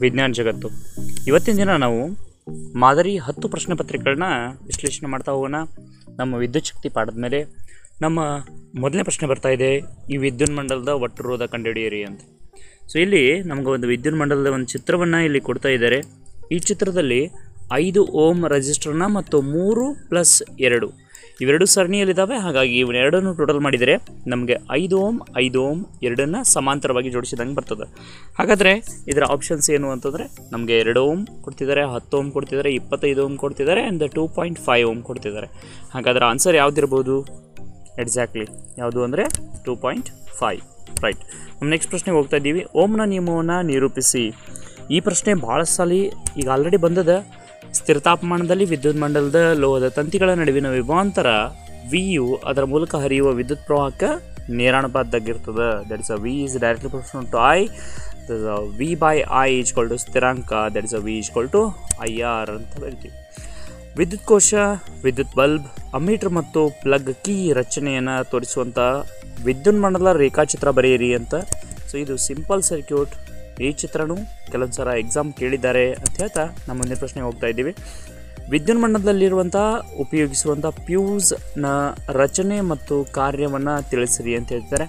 ವಿಜ್ಞಾನ ಜಗತ್ತು. ಇವತ್ತಿನ ದಿನ ನಾವು ಮಾದರಿ ಹತ್ತು ಪ್ರಶ್ನೆ ಪತ್ರಿಕೆಗಳನ್ನ ವಿಶ್ಲೇಷಣೆ ಮಾಡ್ತಾ ಹೋಗೋಣ. ನಮ್ಮ ವಿದ್ಯುತ್ ಶಕ್ತಿ ಪಾಠದ ಮೇಲೆ. ನಮ್ಮ ಮೊದಲನೇ ಪ್ರಶ್ನೆ ಬರ್ತಾ ಇದೆ, ಈ ವಿದ್ಯುತ್ ಮಂಡಲದ ಒಟ್ಟು ರೋಧ ಕಂಡುಹಿಡಿಯಿರಿ ಅಂತ. ಸೊ ಇಲ್ಲಿ ನಮಗೆ ಒಂದು ವಿದ್ಯುತ್ ಮಂಡಲದ ಒಂದು ಚಿತ್ರವನ್ನು ಇಲ್ಲಿ ಕೊಡ್ತಾ ಇದ್ದಾರೆ. ಈ ಚಿತ್ರದಲ್ಲಿ ಐದು ಓಮ್ ರೆಜಿಸ್ಟರ್ನ ಮತ್ತು ಮೂರು ಪ್ಲಸ್ ಎರಡು ಇವೆರಡು ಸರಣಿಯಲ್ಲಿದ್ದಾವೆ. ಹಾಗಾಗಿ ಇವನ್ನೆರಡನ್ನು ಟೋಟಲ್ ಮಾಡಿದರೆ ನಮಗೆ ಐದು ಓಮ್ ಐದು ಓಮ್ ಎರಡನ್ನ ಸಮಾಂತರವಾಗಿ ಜೋಡಿಸಿದಂಗೆ ಬರ್ತದೆ. ಹಾಗಾದರೆ ಇದರ ಆಪ್ಷನ್ಸ್ ಏನು ಅಂತಂದರೆ ನಮಗೆ ಎರಡು ಓಮ್ ಕೊಡ್ತಿದ್ದಾರೆ, ಹತ್ತು ಓಮ್ ಕೊಡ್ತಿದ್ದಾರೆ, ಇಪ್ಪತ್ತೈದು ಓಮ್ ಕೊಡ್ತಿದ್ದಾರೆ and two point five ohm ಕೊಡ್ತಿದ್ದಾರೆ. ಹಾಗಾದ್ರೆ ಆನ್ಸರ್ ಯಾವುದಿರ್ಬೋದು? ಎಕ್ಸಾಕ್ಟ್ಲಿ ಯಾವುದು ಅಂದರೆ ಟೂ ಪಾಯಿಂಟ್ ಫೈವ್ ರೈಟ್ ನಮ್ಮ ನೆಕ್ಸ್ಟ್ ಪ್ರಶ್ನೆಗೆ ಹೋಗ್ತಾ ಇದ್ದೀವಿ. ಓಮ್ನ ನಿಯಮವನ್ನು ನಿರೂಪಿಸಿ. ಈ ಪ್ರಶ್ನೆ ಭಾಳ ಸಲ ಈಗ ಆಲ್ರೆಡಿ ಬಂದದ. ಸ್ಥಿರ ತಾಪಮಾನದಲ್ಲಿ ವಿದ್ಯುತ್ ಮಂಡಲದ ಲೋಹದ ತಂತಿಗಳ ನಡುವಿನ ವಿಭಾಂತರ ವಿಯು ಅದರ ಮೂಲಕ ಹರಿಯುವ ವಿದ್ಯುತ್ ಪ್ರವಾಹಕ್ಕೆ ನೇರಾನುಪಾತದಾಗಿರ್ತದೆ that is a V is directly proportional to I V by I is equal to ಸ್ಥಿರಾಂಕ. That is a V is equal to I R ಅಂತ ಬರಿತೀವಿ. ವಿದ್ಯುತ್ ಕೋಶ, ವಿದ್ಯುತ್ ಬಲ್ಬ್ ಅಮೀಟರ್ ಮತ್ತು ಪ್ಲಗ್ ಕೀ ರಚನೆಯನ್ನು ತೋರಿಸುವಂಥ ವಿದ್ಯುತ್ ಮಂಡಲ ರೇಖಾಚಿತ್ರ ಬರೆಯಿರಿ ಅಂತ. ಸೊ ಇದು ಸಿಂಪಲ್ ಸರ್ಕ್ಯೂಟ್ ಈ ಚಿತ್ರನೂ ಕೆಲವೊಂದು ಸಲ ಎಕ್ಸಾಮ್ ಕೇಳಿದ್ದಾರೆ ಅಂತ ಹೇಳ್ತಾ ನಮ್ಮ ಮುಂದಿನ ಪ್ರಶ್ನೆಗೆ ಹೋಗ್ತಾ ಇದ್ದೀವಿ. ವಿದ್ಯುತ್ ಮಂಡಲದಲ್ಲಿರುವಂಥ ಉಪಯೋಗಿಸುವಂಥ ಪ್ಯೂಸ್ನ ರಚನೆ ಮತ್ತು ಕಾರ್ಯವನ್ನು ತಿಳಿಸಿರಿ ಅಂತ ಹೇಳ್ತಾರೆ.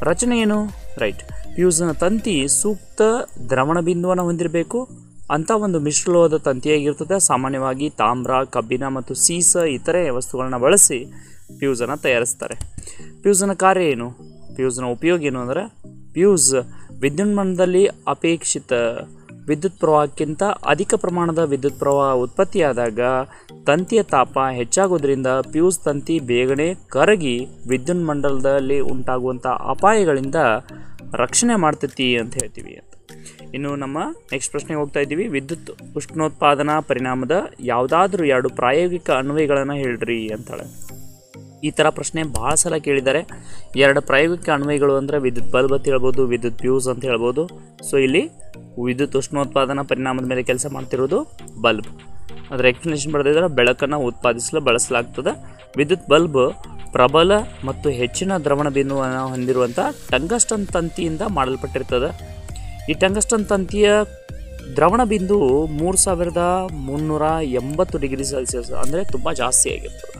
ರಚನೆ ಏನು? ರೈಟ್ ಪ್ಯೂಸ್ನ ತಂತಿ ಸೂಕ್ತ ದ್ರವಣ ಬಿಂದುವನ್ನು ಹೊಂದಿರಬೇಕು. ಅಂಥ ಒಂದು ಮಿಶ್ರಲೋಹದ ತಂತಿಯಾಗಿರ್ತದೆ. ಸಾಮಾನ್ಯವಾಗಿ ತಾಮ್ರ, ಕಬ್ಬಿಣ ಮತ್ತು ಸೀಸ ಇತರೆ ವಸ್ತುಗಳನ್ನ ಬಳಸಿ ಪ್ಯೂಸನ್ನು ತಯಾರಿಸ್ತಾರೆ. ಪ್ಯೂಸ್ನ ಕಾರ್ಯ ಏನು? ಪ್ಯೂಸ್ನ ಉಪಯೋಗ ಏನು ಅಂದರೆ ಫ್ಯೂಸ್ ವಿದ್ಯುನ್ಮಾನದಲ್ಲಿ ಅಪೇಕ್ಷಿತ ವಿದ್ಯುತ್ ಪ್ರವಾಹಕ್ಕಿಂತ ಅಧಿಕ ಪ್ರಮಾಣದ ವಿದ್ಯುತ್ ಪ್ರವಾಹ ಉತ್ಪತ್ತಿಯಾದಾಗ ತಂತಿಯ ತಾಪ ಹೆಚ್ಚಾಗೋದ್ರಿಂದ ಪ್ಯೂಸ್ ತಂತಿ ಬೇಗನೆ ಕರಗಿ ವಿದ್ಯುನ್ಮಂಡಲದಲ್ಲಿ ಉಂಟಾಗುವಂಥ ಅಪಾಯಗಳಿಂದ ರಕ್ಷಣೆ ಮಾಡ್ತೈತಿ ಅಂತ ಹೇಳ್ತೀವಿ ಅಂತ. ಇನ್ನು ನಮ್ಮ ನೆಕ್ಸ್ಟ್ ಪ್ರಶ್ನೆಗೆ ಹೋಗ್ತಾ ಇದ್ದೀವಿ. ವಿದ್ಯುತ್ ಉಷ್ಣೋತ್ಪಾದನಾ ಪರಿಣಾಮದ ಯಾವುದಾದ್ರೂ ಎರಡು ಪ್ರಾಯೋಗಿಕ ಅನ್ವಯಗಳನ್ನು ಹೇಳ್ರಿ ಅಂತಾಳೆ. ಈ ಥರ ಪ್ರಶ್ನೆ ಭಾಳ ಸಲ ಕೇಳಿದ್ದಾರೆ. ಎರಡು ಪ್ರಾಯೋಗಿಕ ಅನ್ವಯಗಳು ಅಂದರೆ ವಿದ್ಯುತ್ ಬಲ್ಬ್ ಅಂತ ಹೇಳ್ಬೋದು, ವಿದ್ಯುತ್ ಫ್ಯೂಸ್ ಅಂತ ಹೇಳ್ಬೋದು. ಸೊ ಇಲ್ಲಿ ವಿದ್ಯುತ್ ಉಷ್ಣೋತ್ಪಾದನಾ ಪರಿಣಾಮದ ಮೇಲೆ ಕೆಲಸ ಮಾಡ್ತಿರೋದು ಬಲ್ಬ್. ಅದರ ಎಕ್ಸ್ಪ್ಲನೇಷನ್ ಬರೆದಿದ್ದರೆ ಬೆಳಕನ್ನು ಉತ್ಪಾದಿಸಲು ಬಳಸಲಾಗ್ತದೆ. ವಿದ್ಯುತ್ ಬಲ್ಬ್ ಪ್ರಬಲ ಮತ್ತು ಹೆಚ್ಚಿನ ದ್ರವಣ ಬಿಂದುವನ್ನು ಹೊಂದಿರುವಂಥ ಟಂಗಸ್ಟನ್ ತಂತಿಯಿಂದ ಮಾಡಲ್ಪಟ್ಟಿರ್ತದೆ. ಈ ಟಂಗಸ್ಟನ್ ತಂತಿಯ ದ್ರವಣ ಬಿಂದು ಮೂರು ಸಾವಿರದ ಮುನ್ನೂರ ಎಂಬತ್ತು ಡಿಗ್ರಿ ಸೆಲ್ಸಿಯಸ್ ಅಂದರೆ ತುಂಬ ಜಾಸ್ತಿ ಆಗಿರ್ತದೆ.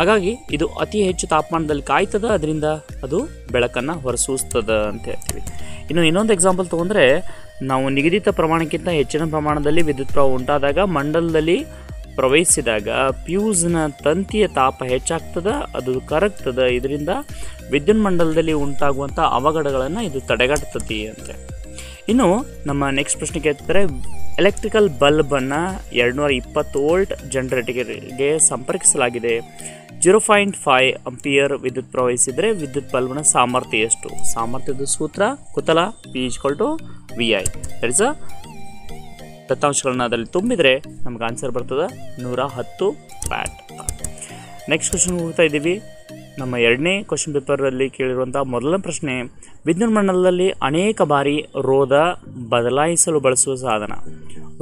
ಹಾಗಾಗಿ ಇದು ಅತಿ ಹೆಚ್ಚು ತಾಪಮಾನದಲ್ಲಿ ಕಾಯ್ತದ, ಅದರಿಂದ ಅದು ಬೆಳಕನ್ನು ಹೊರಸೂಸ್ತದ ಅಂತ ಹೇಳ್ತೀವಿ. ಇನ್ನು ಇನ್ನೊಂದು ಎಕ್ಸಾಂಪಲ್ ತೊಗೊಂಡ್ರೆ, ನಾವು ನಿಗದಿತ ಪ್ರಮಾಣಕ್ಕಿಂತ ಹೆಚ್ಚಿನ ಪ್ರಮಾಣದಲ್ಲಿ ವಿದ್ಯುತ್ ಪ್ರವಾಹ ಉಂಟಾದಾಗ, ಮಂಡಲದಲ್ಲಿ ಪ್ರವಹಿಸಿದಾಗ ಪ್ಯೂಸ್ನ ತಂತಿಯ ತಾಪ ಹೆಚ್ಚಾಗ್ತದ, ಅದು ಕರಗ್ತದ, ಇದರಿಂದ ವಿದ್ಯುತ್ ಮಂಡಲದಲ್ಲಿ ಉಂಟಾಗುವಂಥ ಅವಘಡಗಳನ್ನು ಇದು ತಡೆಗಟ್ಟತತಿ ಅಂತ. ಇನ್ನು ನಮ್ಮ ನೆಕ್ಸ್ಟ್ ಪ್ರಶ್ನೆ ಕೇಳ್ತಾರೆ ಎಲೆಕ್ಟ್ರಿಕಲ್ ಬಲ್ಬನ್ನು ಎರಡುನೂರ ಇಪ್ಪತ್ತು ವೋಲ್ಟ್ ಜನರೇಟರ್ಗೆ ಸಂಪರ್ಕಿಸಲಾಗಿದೆ. ಜೀರೋ ಪಾಯಿಂಟ್ ಫೈವ್ ಅಂಪಿಯರ್ ವಿದ್ಯುತ್ ಪ್ರವಹಿಸಿದರೆ ವಿದ್ಯುತ್ ಬಲ್ಬ್ನ ಸಾಮರ್ಥ್ಯ ಎಷ್ಟು? ಸಾಮರ್ಥ್ಯದ ಸೂತ್ರ ಕುತಲ P is equal to V I that is ದತ್ತಾಂಶಗಳನ್ನ ಅದರಲ್ಲಿ ತುಂಬಿದರೆ ನಮ್ಗೆ ಆನ್ಸರ್ ಬರ್ತದೆ ನೂರ ಹತ್ತು ಪ್ಯಾಟ್ ನೆಕ್ಸ್ಟ್ ಕ್ವಶನ್ ಹೋಗ್ತಾ ಇದ್ದೀವಿ. ನಮ್ಮ ಎರಡನೇ ಕ್ವಶನ್ ಪೇಪರಲ್ಲಿ ಕೇಳಿರುವಂಥ ಮೊದಲನೇ ಪ್ರಶ್ನೆ ವಿದ್ಯುತ್ ಮಂಡಲದಲ್ಲಿ ಅನೇಕ ಬಾರಿ ರೋಧ ಬದಲಾಯಿಸಲು ಬಳಸುವ ಸಾಧನ.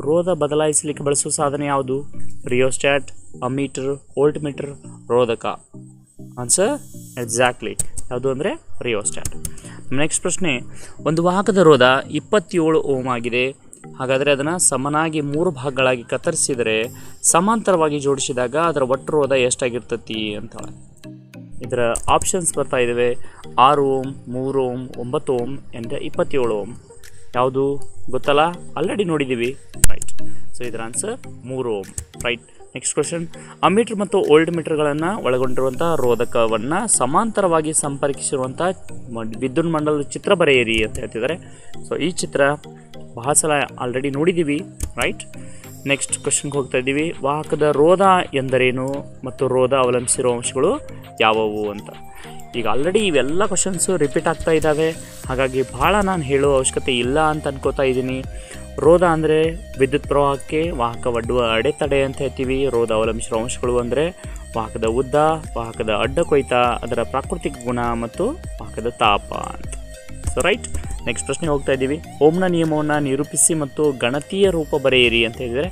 ರೋಧ ಬದಲಾಯಿಸಲಿಕ್ಕೆ ಬಳಸುವ ಸಾಧನ ಯಾವುದು? ರಿಯೋಸ್ಟ್ಯಾಟ್ ಅಮೀಟರ್ ವೋಲ್ಟ್ ಮೀಟರ್ ರೋಧಕ. ಆನ್ಸರ್ ಎಕ್ಸಾಕ್ಟ್ಲಿ ಯಾವುದು ಅಂದರೆ ರಿಯೋಸ್ಟ್ಯಾಟ್ ನೆಕ್ಸ್ಟ್ ಪ್ರಶ್ನೆ, ಒಂದು ವಾಹಕದ ರೋಧ ಇಪ್ಪತ್ತೇಳು ಓಮ್ ಆಗಿದೆ. ಹಾಗಾದರೆ ಅದನ್ನು ಸಮನಾಗಿ ಮೂರು ಭಾಗಗಳಾಗಿ ಕತ್ತರಿಸಿದರೆ, ಸಮಾಂತರವಾಗಿ ಜೋಡಿಸಿದಾಗ ಅದರ ಒಟ್ಟು ರೋಧ ಎಷ್ಟಾಗಿರ್ತತಿ ಅಂತಾಳೆ ಇದರ ಆಪ್ಷನ್ಸ್ ಬರ್ತಾ ಇದ್ದಾವೆ ಆರು ಓಮ್, ಮೂರು ಓಮ್, ಒಂಬತ್ತು ಓಮ್ ಎಂದ ಇಪ್ಪತ್ತೇಳು ಓಮ್. ಯಾವುದು? ಗೊತ್ತಲ್ಲ? ಆಲ್ರೆಡಿ ನೋಡಿದ್ದೀವಿ ರೈಟ್ ಸೊ ಇದರ ಆನ್ಸರ್ ಮೂರು ohm. Right next question ammeter ಮತ್ತು ಓಲ್ಡ್ ಮೀಟರ್ಗಳನ್ನು ಒಳಗೊಂಡಿರುವಂಥ ರೋಧಕವನ್ನು ಸಮಾಂತರವಾಗಿ ಸಂಪರ್ಕಿಸಿರುವಂಥ ವಿದ್ಯುನ್ಮಂಡಲದ ಚಿತ್ರ ಬರೆಯಿರಿ ಅಂತ ಹೇಳ್ತಿದ್ದಾರೆ. ಸೊ ಈ ಚಿತ್ರ ಬಹಳ ಸಲ ಆಲ್ರೆಡಿ ನೋಡಿದ್ದೀವಿ ರೈಟ್ ನೆಕ್ಸ್ಟ್ ಕ್ವಶನ್ಗೆ ಹೋಗ್ತಾ ಇದ್ದೀವಿ ವಾಹಕದ ರೋಧ ಎಂದರೇನು ಮತ್ತು ರೋಧ ಅವಲಂಬಿಸಿರೋ ಅಂಶಗಳು ಯಾವುವು ಅಂತ. ಈಗ ಆಲ್ರೆಡಿ ಇವೆಲ್ಲ ಕ್ವಶನ್ಸು ರಿಪೀಟ್ ಆಗ್ತಾ ಇದ್ದಾವೆ. ಹಾಗಾಗಿ ಭಾಳ ನಾನು ಹೇಳೋ ಅವಶ್ಯಕತೆ ಇಲ್ಲ ಅಂತ ಅನ್ಕೋತಾ ಇದ್ದೀನಿ. ರೋಧ ಅಂದರೆ ವಿದ್ಯುತ್ ಪ್ರವಾಹಕ್ಕೆ ವಾಹಕ ಒಡ್ಡುವ ಅಡೆತಡೆ ಅಂತ ಹೇಳ್ತೀವಿ. ರೋಧ ಅವಲಂಬಿಸಿರೋ ಅಂಶಗಳು ಅಂದರೆ ವಾಹಕದ ಉದ್ದ, ವಾಹಕದ ಅಡ್ಡ ಕೊಯ್ತ, ಅದರ ಪ್ರಾಕೃತಿಕ ಗುಣ ಮತ್ತು ವಾಹಕದ ತಾಪ ಅಂತ. ಸೊ ರೈಟ್ ನೆಕ್ಸ್ಟ್ ಪ್ರಶ್ನೆ ಹೋಗ್ತಾ ಇದ್ದೀವಿ. ಓಮ್ನ ನಿಯಮವನ್ನು ನಿರೂಪಿಸಿ ಮತ್ತು ಗಣತೀಯ ರೂಪ ಬರೆಯಿರಿ ಅಂತ ಹೇಳಿದರೆ,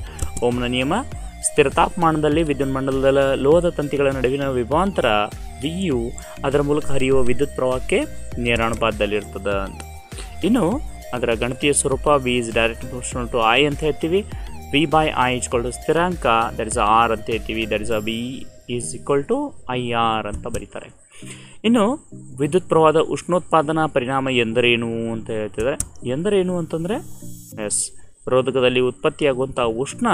ಓಮ್ನ ನಿಯಮ, ಸ್ಥಿರ ತಾಪಮಾನದಲ್ಲಿ ವಿದ್ಯುತ್ ಮಂಡಲದ ಲೋಹದ ತಂತಿಗಳ ನಡುವಿನ ವಿಭಾಂತರ ವಿಯು ಅದರ ಮೂಲಕ ಹರಿಯುವ ವಿದ್ಯುತ್ ಪ್ರವಾಹಕ್ಕೆ ನೇರಾನುಪಾತದಲ್ಲಿರ್ತದೆ ಅಂತ ಇನ್ನು ಅದರ ಗಣತೀಯ ಸ್ವರೂಪ V is direct proportional to I ಅಂತ ಹೇಳ್ತೀವಿ. V by I is equal to ಸ್ಥಿರಾಂಕ ದಟ್ ಇಸ್ ಆರ್ ಅಂತ ಹೇಳ್ತೀವಿ. That is a V is equal to I R ಅಂತ ಬರೀತಾರೆ. ಇನ್ನು ವಿದ್ಯುತ್ ಪ್ರವಾಹದ ಉಷ್ಣೋತ್ಪಾದನಾ ಪರಿಣಾಮ ಎಂದರೇನು ಅಂತ ಹೇಳ್ತಿದ್ದಾರೆ ಎಂದರೇನು ಅಂತಂದರೆ, ಎಸ್, ರೋಧಕದಲ್ಲಿ ಉತ್ಪತ್ತಿಯಾಗುವಂಥ ಉಷ್ಣ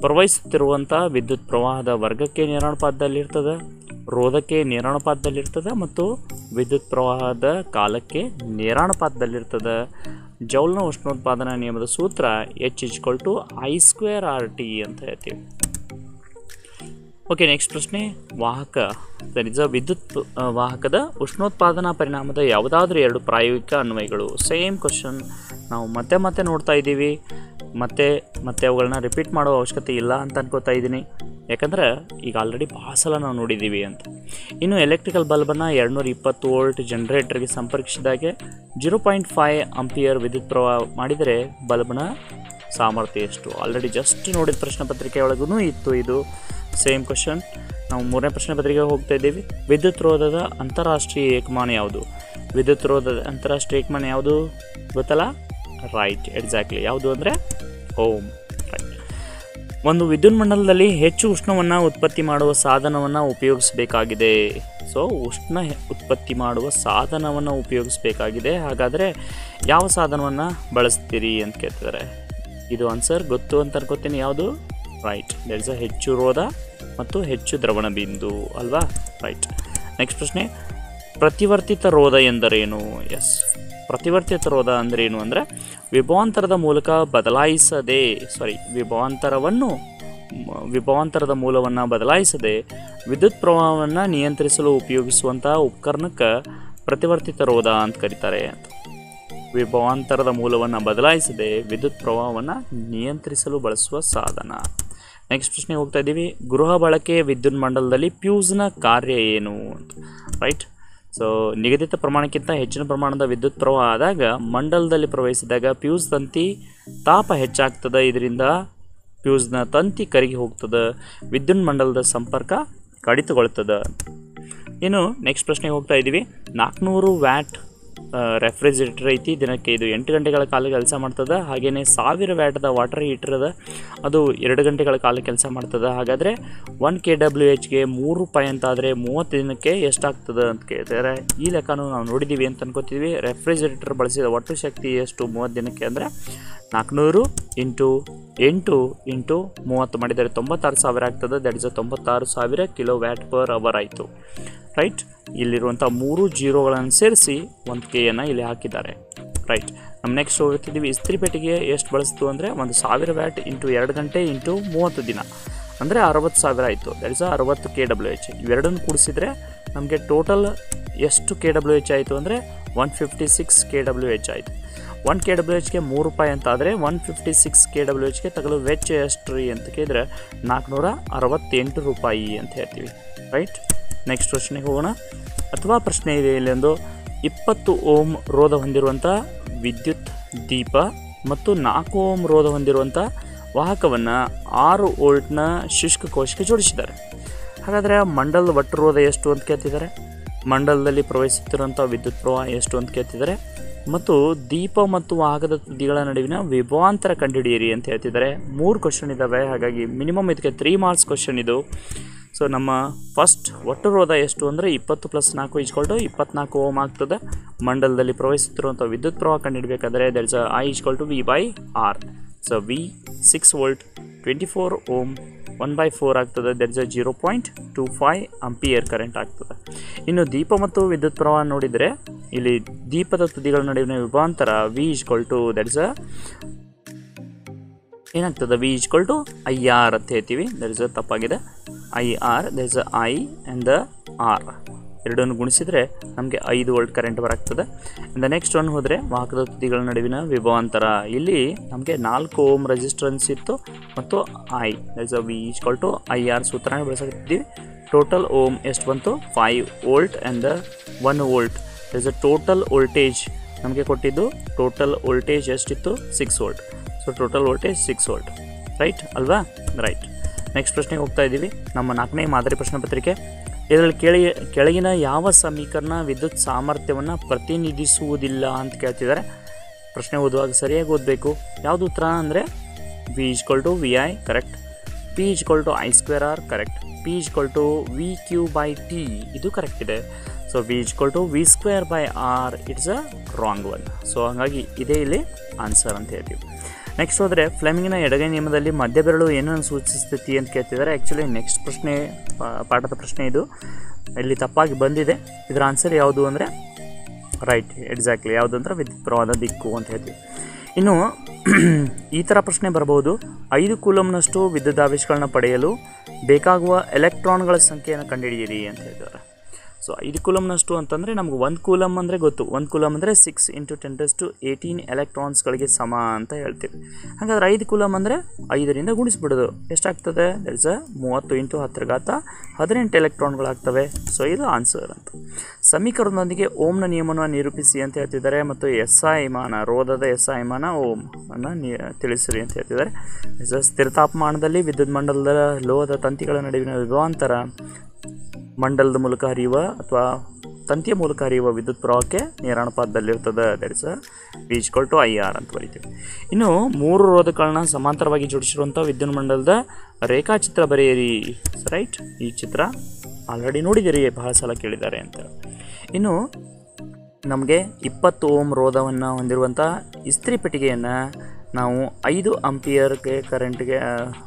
ಪ್ರವಹಿಸುತ್ತಿರುವಂಥ ವಿದ್ಯುತ್ ಪ್ರವಾಹದ ವರ್ಗಕ್ಕೆ ನೇರಾನುಪಾತದಲ್ಲಿರ್ತದೆ ರೋಧಕ್ಕೆ ನೇರಾನುಪಾತದಲ್ಲಿರ್ತದೆ ಮತ್ತು ವಿದ್ಯುತ್ ಪ್ರವಾಹದ ಕಾಲಕ್ಕೆ ನೇರಾನುಪಾತದಲ್ಲಿರ್ತದೆ ಜೌಲ್ನ ಉಷ್ಣೋತ್ಪಾದನಾ ನಿಯಮದ ಸೂತ್ರ H is equal to I square R T ಅಂತ ಹೇಳ್ತೀವಿ. ಓಕೆ ನೆಕ್ಸ್ಟ್ ಪ್ರಶ್ನೆ. ವಾಹಕ. ನಿಜ ವಿದ್ಯುತ್ ವಾಹಕದ ಉಷ್ಣೋತ್ಪಾದನಾ ಪರಿಣಾಮದ ಯಾವುದಾದ್ರೂ ಎರಡು ಪ್ರಾಯೋಗಿಕ ಅನ್ವಯಗಳು. ಸೇಮ್ ಕ್ವಶನ್ ನಾವು ಮತ್ತೆ ಮತ್ತೆ ನೋಡ್ತಾ ಇದ್ದೀವಿ. ಮತ್ತೆ ಮತ್ತೆ ಅವುಗಳನ್ನ ರಿಪೀಟ್ ಮಾಡೋ ಅವಶ್ಯಕತೆ ಇಲ್ಲ ಅಂತ ಅನ್ಕೋತಾ ಇದ್ದೀನಿ. ಯಾಕಂದ್ರೆ ಈಗ ಆಲ್ರೆಡಿ ಭಾಳ ಸಲ ನಾವು ನೋಡಿದ್ದೀವಿ ಅಂತ. ಇನ್ನು ಎಲೆಕ್ಟ್ರಿಕಲ್ ಬಲ್ಬನ್ನು ಎರಡುನೂರ ಇಪ್ಪತ್ತು ವೋಲ್ಟ್ ಜನ್ರೇಟರ್ಗೆ ಸಂಪರ್ಕಿಸಿದಾಗೆ ಜೀರೋ ಪಾಯಿಂಟ್ ಫೈವ್ ಅಂಪಿಯರ್ ವಿದ್ಯುತ್ ಪ್ರವಾಹ ಮಾಡಿದರೆ ಬಲ್ಬ್ನ ಸಾಮರ್ಥ್ಯ ಎಷ್ಟು? ಆಲ್ರೆಡಿ ಜಸ್ಟ್ ನೋಡಿದ ಪ್ರಶ್ನೆ ಪತ್ರಿಕೆ ಒಳಗೂ ಇತ್ತು ಇದು. ಸೇಮ್ ಕ್ವಶನ್ ನಾವು ಮೂರನೇ ಪ್ರಶ್ನೆ ಪತ್ರಿಕೆ ಹೋಗ್ತಾ ಇದ್ದೀವಿ. ವಿದ್ಯುತ್ ರೋಧದ ಅಂತಾರಾಷ್ಟ್ರೀಯ ಏಕಮಾನ ಯಾವುದು? ವಿದ್ಯುತ್ ರೋಧದ ಅಂತಾರಾಷ್ಟ್ರೀಯ ಏಕಮಾನ ಯಾವುದು? ಗೊತ್ತಲ್ಲ? ರೈಟ್ ಎಕ್ಸಾಕ್ಟ್ಲಿ ಯಾವುದು ಅಂದರೆ ಓಮ್ ರೈಟ್ ಒಂದು ವಿದ್ಯುನ್ಮಂಡಲದಲ್ಲಿ ಹೆಚ್ಚು ಉಷ್ಣವನ್ನು ಉತ್ಪತ್ತಿ ಮಾಡುವ ಸಾಧನವನ್ನು ಉಪಯೋಗಿಸಬೇಕಾಗಿದೆ. ಸೊ ಉಷ್ಣ ಉತ್ಪತ್ತಿ ಮಾಡುವ ಸಾಧನವನ್ನು ಉಪಯೋಗಿಸಬೇಕಾಗಿದೆ. ಹಾಗಾದರೆ ಯಾವ ಸಾಧನವನ್ನು ಬಳಸ್ತೀರಿ ಅಂತ ಕೇಳ್ತಿದ್ದಾರೆ. ಇದು ಆನ್ಸರ್ ಗೊತ್ತು ಅಂತ ಅನ್ಕೋತೀನಿ. ಯಾವುದು? ರೈಟ್ ದೇರ್ ಇಸ್ ಅ ಹೆಚ್ಚು ರೋಧ ಮತ್ತು ಹೆಚ್ಚು ದ್ರವಣ ಬಿಂದು ಅಲ್ವಾ? ರೈಟ್ ನೆಕ್ಸ್ಟ್ ಪ್ರಶ್ನೆ. ಪ್ರತಿವರ್ತಿತ ರೋಧ ಎಂದರೇನು? ಎಸ್ ಪ್ರತಿವರ್ತಿತ ರೋಧ ಅಂದ್ರೇನು ಅಂದರೆ ವಿಭವಾಂತರದ ಮೂಲಕ ಬದಲಾಯಿಸದೆ ಸಾರಿ ವಿಭವಾಂತರವನ್ನು, ವಿಭವಾಂತರದ ಮೂಲವನ್ನು ಬದಲಾಯಿಸದೆ ವಿದ್ಯುತ್ ಪ್ರವಾಹವನ್ನು ನಿಯಂತ್ರಿಸಲು ಉಪಯೋಗಿಸುವಂಥ ಉಪಕರಣಕ್ಕೆ ಪ್ರತಿವರ್ತಿತ ರೋಧ ಅಂತ ಕರೀತಾರೆ ಅಂತ. ವಿಭವಾಂತರದ ಮೂಲವನ್ನು ಬದಲಾಯಿಸದೆ ವಿದ್ಯುತ್ ಪ್ರವಾಹವನ್ನು ನಿಯಂತ್ರಿಸಲು ಬಳಸುವ ಸಾಧನ. ನೆಕ್ಸ್ಟ್ ಪ್ರಶ್ನೆ ಹೋಗ್ತಾ ಇದ್ದೀವಿ ಗೃಹ ಬಳಕೆ ವಿದ್ಯುತ್ ಮಂಡಲದಲ್ಲಿ ಪ್ಯೂಸ್ನ ಕಾರ್ಯ ಏನು ಅಂತ. ರೈಟ್ ಸೊ ನಿಗದಿತ ಪ್ರಮಾಣಕ್ಕಿಂತ ಹೆಚ್ಚಿನ ಪ್ರಮಾಣದ ವಿದ್ಯುತ್ ಪ್ರವಾಹ ಆದಾಗ ಮಂಡಲದಲ್ಲಿ ಪ್ರವಹಿಸಿದಾಗ ಪ್ಯೂಸ್ ತಂತಿ ತಾಪ ಹೆಚ್ಚಾಗ್ತದೆ. ಇದರಿಂದ ಪ್ಯೂಸ್ನ ತಂತಿ ಕರಗಿ ಹೋಗ್ತದೆ. ವಿದ್ಯುತ್ ಮಂಡಲದ ಸಂಪರ್ಕ ಕಡಿತಗೊಳ್ತದೆ. ಇನ್ನು ನೆಕ್ಸ್ಟ್ ಪ್ರಶ್ನೆಗೆ ಹೋಗ್ತಾ ಇದ್ದೀವಿ ನಾಲ್ಕುನೂರು ವ್ಯಾಟ್ ರೆಫ್ರಿಜರೇಟರ್ ಐತಿ, ದಿನಕ್ಕೆ ಇದು ಎಂಟು ಗಂಟೆಗಳ ಕಾಲ ಕೆಲಸ ಮಾಡ್ತದೆ. ಹಾಗೆಯೇ ಸಾವಿರ ವ್ಯಾಟದ ವಾಟರ್ ಹೀಟರ್ ಅದ, ಅದು ಎರಡು ಗಂಟೆಗಳ ಕಾಲ ಕೆಲಸ ಮಾಡ್ತದೆ. ಹಾಗಾದರೆ ಒನ್ ಕೆ ಡಬ್ಲ್ಯೂ ಎಚ್ಗೆ ಮೂರು ರೂಪಾಯಿ ಅಂತ ಆದರೆ ಮೂವತ್ತು ದಿನಕ್ಕೆ ಎಷ್ಟಾಗ್ತದೆ ಅಂತ ಕೇಳ್ತಾರೆ. ಈ ಲೆಕ್ಕನೂ ನಾವು ನೋಡಿದ್ದೀವಿ ಅಂತ ಅನ್ಕೋತೀವಿ. ರೆಫ್ರಿಜರೇಟರ್ ಬಳಸಿದ ಒಟ್ಟು ಶಕ್ತಿ ಎಷ್ಟು ಮೂವತ್ತು ದಿನಕ್ಕೆ ಅಂದರೆ ನಾಲ್ಕುನೂರು ಇಂಟು ಎಂಟು ಇಂಟು ಮೂವತ್ತು ಮಾಡಿದರೆ ತೊಂಬತ್ತಾರು ಸಾವಿರ ಆಗ್ತದೆ. ದಟ್ ಇಸ್ ತೊಂಬತ್ತಾರು ಸಾವಿರ ಕಿಲೋ ವ್ಯಾಟ್ ಪರ್ ಅವರ್ ಆಯಿತು. ರೈಟ್ ಇಲ್ಲಿರುವಂಥ ಮೂರು ಜೀರೋಗಳನ್ನು ಸೇರಿಸಿ ಒಂದು ಕೆಯನ್ನು ಇಲ್ಲಿ ಹಾಕಿದ್ದಾರೆ ರೈಟ್ ನಮ್ಮ ನೆಕ್ಸ್ಟ್ ಹೋಗ್ತಿದ್ದೀವಿ ಇಸ್ತ್ರಿ ಪೆಟ್ಟಿಗೆ ಎಷ್ಟು ಬಳಸ್ತು ಅಂದರೆ ಒಂದು ಸಾವಿರ ವ್ಯಾಟ್ ಇಂಟು ಎರಡು ಗಂಟೆ ಇಂಟು ಮೂವತ್ತು ದಿನ. ಅಂದರೆ ಅರವತ್ತು ಸಾವಿರ ಆಯಿತು. ದಟ್ ಇಸ್ ಅರವತ್ತು ಕೆ ಡಬ್ಲ್ಯೂ ಎಚ್ ಇವೆರಡನ್ನು ಕೂಡಿಸಿದ್ರೆ ನಮಗೆ ಟೋಟಲ್ ಎಷ್ಟು ಕೆ ಡಬ್ಲ್ಯೂ ಎಚ್ ಆಯಿತು ಅಂದರೆ one fifty six K W H ಆಯಿತು ಒನ್ ಕೆ ಡಬ್ಲ್ಯೂ ಎಚ್ಗೆ ಮೂರು ರೂಪಾಯಿ ಅಂತ ಆದರೆ one fifty six K W ಎಚ್ಗೆ ತಗಲು ವೆಚ್ಚ ಎಷ್ಟು ರೀ ಅಂತ ಕೇಳಿದ್ರೆ ನಾಲ್ಕುನೂರ ಅರವತ್ತೆಂಟು ರೂಪಾಯಿ ಅಂತ ಹೇಳ್ತೀವಿ ರೈಟ್ ನೆಕ್ಸ್ಟ್ ಪ್ರಶ್ನೆಗೆ ಹೋಗೋಣ. ಅಥವಾ ಪ್ರಶ್ನೆ ಇದೆ ಇಲ್ಲೊಂದು ಇಪ್ಪತ್ತು ಓಮ್ ರೋಧ ಹೊಂದಿರುವಂಥ ವಿದ್ಯುತ್ ದೀಪ ಮತ್ತು ನಾಲ್ಕು ಓಮ್ ರೋಧ ಹೊಂದಿರುವಂಥ ವಾಹಕವನ್ನು ಆರು ವೋಲ್ಟ್ನ ಶುಷ್ಕ ಕೋಶಕ್ಕೆ ಜೋಡಿಸಿದ್ದಾರೆ. ಹಾಗಾದರೆ ಮಂಡಲದ ಒಟ್ಟು ರೋಧ ಎಷ್ಟು ಅಂತ ಕೇಳ್ತಿದ್ದಾರೆ? ಮಂಡಲದಲ್ಲಿ ಪ್ರವಹಿಸುತ್ತಿರುವಂಥ ವಿದ್ಯುತ್ ಪ್ರವಾಹ ಎಷ್ಟು ಅಂತ ಕೇಳ್ತಿದ್ದಾರೆ? ಮತ್ತು ದೀಪ ಮತ್ತು ವಾಹಕದ ತುದಿಗಳ ನಡುವಿನ ವಿಭವಾಂತರ ಕಂಡುಹಿಡಿಯಿರಿ ಅಂತ ಹೇಳ್ತಿದ್ದಾರೆ. ಮೂರು ಕ್ವಶನ್ ಇದ್ದಾವೆ ಹಾಗಾಗಿ ಮಿನಿಮಮ್ ಇದಕ್ಕೆ ತ್ರೀ ಮಾರ್ಕ್ಸ್ ಕ್ವಶನ್ ಇದು. ಸೊ ನಮ್ಮ ಫಸ್ಟ್ ಒಟ್ಟು ರೋಧ ಎಷ್ಟು ಅಂದರೆ ಇಪ್ಪತ್ತು ಪ್ಲಸ್ ನಾಲ್ಕು ಇಸ್ಕೊಲ್ಟು ಇಪ್ಪತ್ನಾಲ್ಕು ಓಮ್ ಆಗ್ತದೆ. ಮಂಡಲದಲ್ಲಿ ಪ್ರವಹಿಸುತ್ತಿರುವಂಥ ವಿದ್ಯುತ್ ಪ್ರವಾಹ ಕಂಡುಹಿಡಬೇಕಾದ್ರೆ there is I is equal to V by R so V six volt twenty four ohm one by four ಆಗ್ತದೆ. That is a zero point two five ampere current ಆಗ್ತದೆ. ಇನ್ನು ದೀಪ ಮತ್ತು ವಿದ್ಯುತ್ ಪ್ರವಾಹ ನೋಡಿದರೆ, ಇಲ್ಲಿ ದೀಪದ ತುದಿಗಳ ನಡುವಿನ ವಿಭಾಂತರ V is equal to that is uh ಏನಾಗ್ತದೆ? V is equal to I R ಅಂತ ಹೇಳ್ತೀವಿ. ದರ್ ಇಸ್ ಅ ತಪ್ಪಾಗಿದೆ. I R there is uh I and the R ಎರಡನ್ನು ಗುಣಿಸಿದರೆ ನಮಗೆ ಐದು ವೋಲ್ಟ್ ಕರೆಂಟ್ ಬರಾಗ್ತದೆ. ದ ನೆಕ್ಸ್ಟ್ ಒನ್ ಹೋದರೆ ವಾಹಕದ ತುದಿಗಳ ನಡುವಿನ ವಿಭವಾಂತರ. ಇಲ್ಲಿ ನಮಗೆ ನಾಲ್ಕು ಓಮ್ ರೆಸಿಸ್ಟೆನ್ಸ್ ಇತ್ತು ಮತ್ತು I that is uh V is equal to I R ಸೂತ್ರನ ಬಳಸಿದ್ದೀವಿ ಟೋಟಲ್ ಓಮ್ ಎಷ್ಟು ಬಂತು? Five volt and one volt that is uh total voltage ನಮಗೆ ಕೊಟ್ಟಿದ್ದು. ಟೋಟಲ್ ವೋಲ್ಟೇಜ್ ಎಷ್ಟಿತ್ತು six volt so total voltage six volt right ಅಲ್ವಾ? Right next ಪ್ರಶ್ನೆಗೆ ಹೋಗ್ತಾ ಇದ್ದೀವಿ. ನಮ್ಮ ನಾಲ್ಕನೇ ಮಾದರಿ ಪ್ರಶ್ನೆ ಪತ್ರಿಕೆ. ಇದರಲ್ಲಿ ಕೇಳಿ, ಕೆಳಗಿನ ಯಾವ ಸಮೀಕರಣ ವಿದ್ಯುತ್ ಸಾಮರ್ಥ್ಯವನ್ನು ಪ್ರತಿನಿಧಿಸುವುದಿಲ್ಲ ಅಂತ ಕೇಳ್ತಿದ್ದಾರೆ. ಪ್ರಶ್ನೆ ಓದುವಾಗ ಸರಿಯಾಗಿ ಓದಬೇಕು. ಯಾವುದು ಉತ್ತರ ಅಂದರೆ V is equal to V I correct P is equal to I square R correct P is equal to V Q by T ಇದು ಕರೆಕ್ಟ್ ಇದೆ. So V is equal to V square by R it's a wrong one so ಹಾಗಾಗಿ ಇದೇ ಇಲ್ಲಿ answer ಅಂತ ಹೇಳ್ತೀವಿ. Next ಹೋದರೆ ಫ್ಲೆಮಿಂಗ್ನ ಎಡಗೈ ನಿಯಮದಲ್ಲಿ ಮಧ್ಯ ಬೆರಳು ಏನನ್ನು ಸೂಚಿಸ್ತೈತಿ ಅಂತ ಕೇಳ್ತಿದ್ದಾರೆ ಆ್ಯಕ್ಚುಲಿ ನೆಕ್ಸ್ಟ್ ಪ್ರಶ್ನೆ ಪಾಠದ ಪ್ರಶ್ನೆ ಇದು. ಇಲ್ಲಿ ತಪ್ಪಾಗಿ ಬಂದಿದೆ. ಇದರ ಆನ್ಸರ್ ಯಾವುದು ಅಂದರೆ ರೈಟ್ ಎಕ್ಸಾಕ್ಟ್ಲಿ ಯಾವುದು ಅಂದ್ರೆ ವಿದ್ಯುತ್ಪ್ರವಾದ ದಿಕ್ಕು ಅಂತ ಹೇಳ್ತೀವಿ. ಇನ್ನು, ಈ ಥರ ಪ್ರಶ್ನೆ ಬರಬಹುದು. ಐದು ಕೂಲಂನಷ್ಟು ವಿದ್ಯುದಾವೇಶಗಳನ್ನ ಪಡೆಯಲು ಬೇಕಾಗುವ ಎಲೆಕ್ಟ್ರಾನ್ಗಳ ಸಂಖ್ಯೆಯನ್ನು ಕಂಡುಹಿಡಿಯಿರಿ ಅಂತ ಹೇಳ್ತಾರೆ ಸೊ ಐದು ಕೂಲಮ್ನಷ್ಟು ಅಂತಂದರೆ ನಮ್ಗೆ ಒಂದು ಕೂಲಮ್ ಅಂದರೆ ಗೊತ್ತು. ಒಂದು ಕೂಲಮ್ ಅಂದರೆ six into ten to eighteen ಎಲೆಕ್ಟ್ರಾನ್ಸ್ಗಳಿಗೆ ಸಮ ಅಂತ ಹೇಳ್ತೀವಿ. ಹಾಗಾದ್ರೆ ಐದು ಕೂಲಮ್ ಅಂದರೆ ಐದರಿಂದ ಗುಣಿಸ್ಬಿಡೋದು. ಎಷ್ಟಾಗ್ತದೆ? ದಟ್ಸ್ ಅ ಮೂವತ್ತು ಇಂಟು ಹತ್ತರ ಗಾತ ಹದಿನೆಂಟು ಎಲೆಕ್ಟ್ರಾನ್ಗಳಾಗ್ತವೆ ಸೊ ಇದು ಆನ್ಸರ್ ಅಂತ. ಸಮೀಕರಣದೊಂದಿಗೆ ಓಮ್ನ ನಿಯಮವನ್ನು ನಿರೂಪಿಸಿ ಅಂತ ಹೇಳ್ತಿದ್ದಾರೆ ಮತ್ತು ಎಸ್ ಮಾನ ರೋಧದ ಎಸ್ ಮಾನ ಓಮ್ ಅನ್ನು ತಿಳಿಸಿರಿ ಅಂತ ಹೇಳ್ತಿದ್ದಾರೆ. ಸ್ಥಿರ ತಾಪಮಾನದಲ್ಲಿ ವಿದ್ಯುತ್ ಮಂಡಲದ ಲೋಹದ ತಂತಿಗಳ ನಡುವಿನ ವಿಭವಾಂತರ. ಮಂಡಲದ ಮೂಲಕ ಹರಿಯುವ ಅಥವಾ ತಂತಿಯ ಮೂಲಕ ಹರಿಯುವ ವಿದ್ಯುತ್ ಪ್ರವಾಹಕ್ಕೆ ನೇರಾನುಪಾತದಲ್ಲಿರ್ತದೆ that is to I R ಅಂತ ಬರಿತೀವಿ. ಇನ್ನು ಮೂರು ರೋಧಗಳನ್ನ ಸಮಾಂತರವಾಗಿ ಜೋಡಿಸಿರುವಂಥ ವಿದ್ಯುತ್ ಮಂಡಲದ ರೇಖಾಚಿತ್ರ ಬರೆಯಿರಿ. ರೈಟ್ ಈ ಚಿತ್ರ ಆಲ್ರೆಡಿ ನೋಡಿದಿರಿ, ಬಹಳ ಸಲ ಕೇಳಿದ್ದಾರೆ ಅಂತ. ಇನ್ನು ನಮಗೆ ಇಪ್ಪತ್ತು ಓಮ್ ರೋಧವನ್ನು ಹೊಂದಿರುವಂಥ ಇಸ್ತ್ರಿ ಪೆಟ್ಟಿಗೆಯನ್ನು ನಾವು ಐದು ಅಂಪಿಯರ್ಗೆ ಕರೆಂಟ್ಗೆ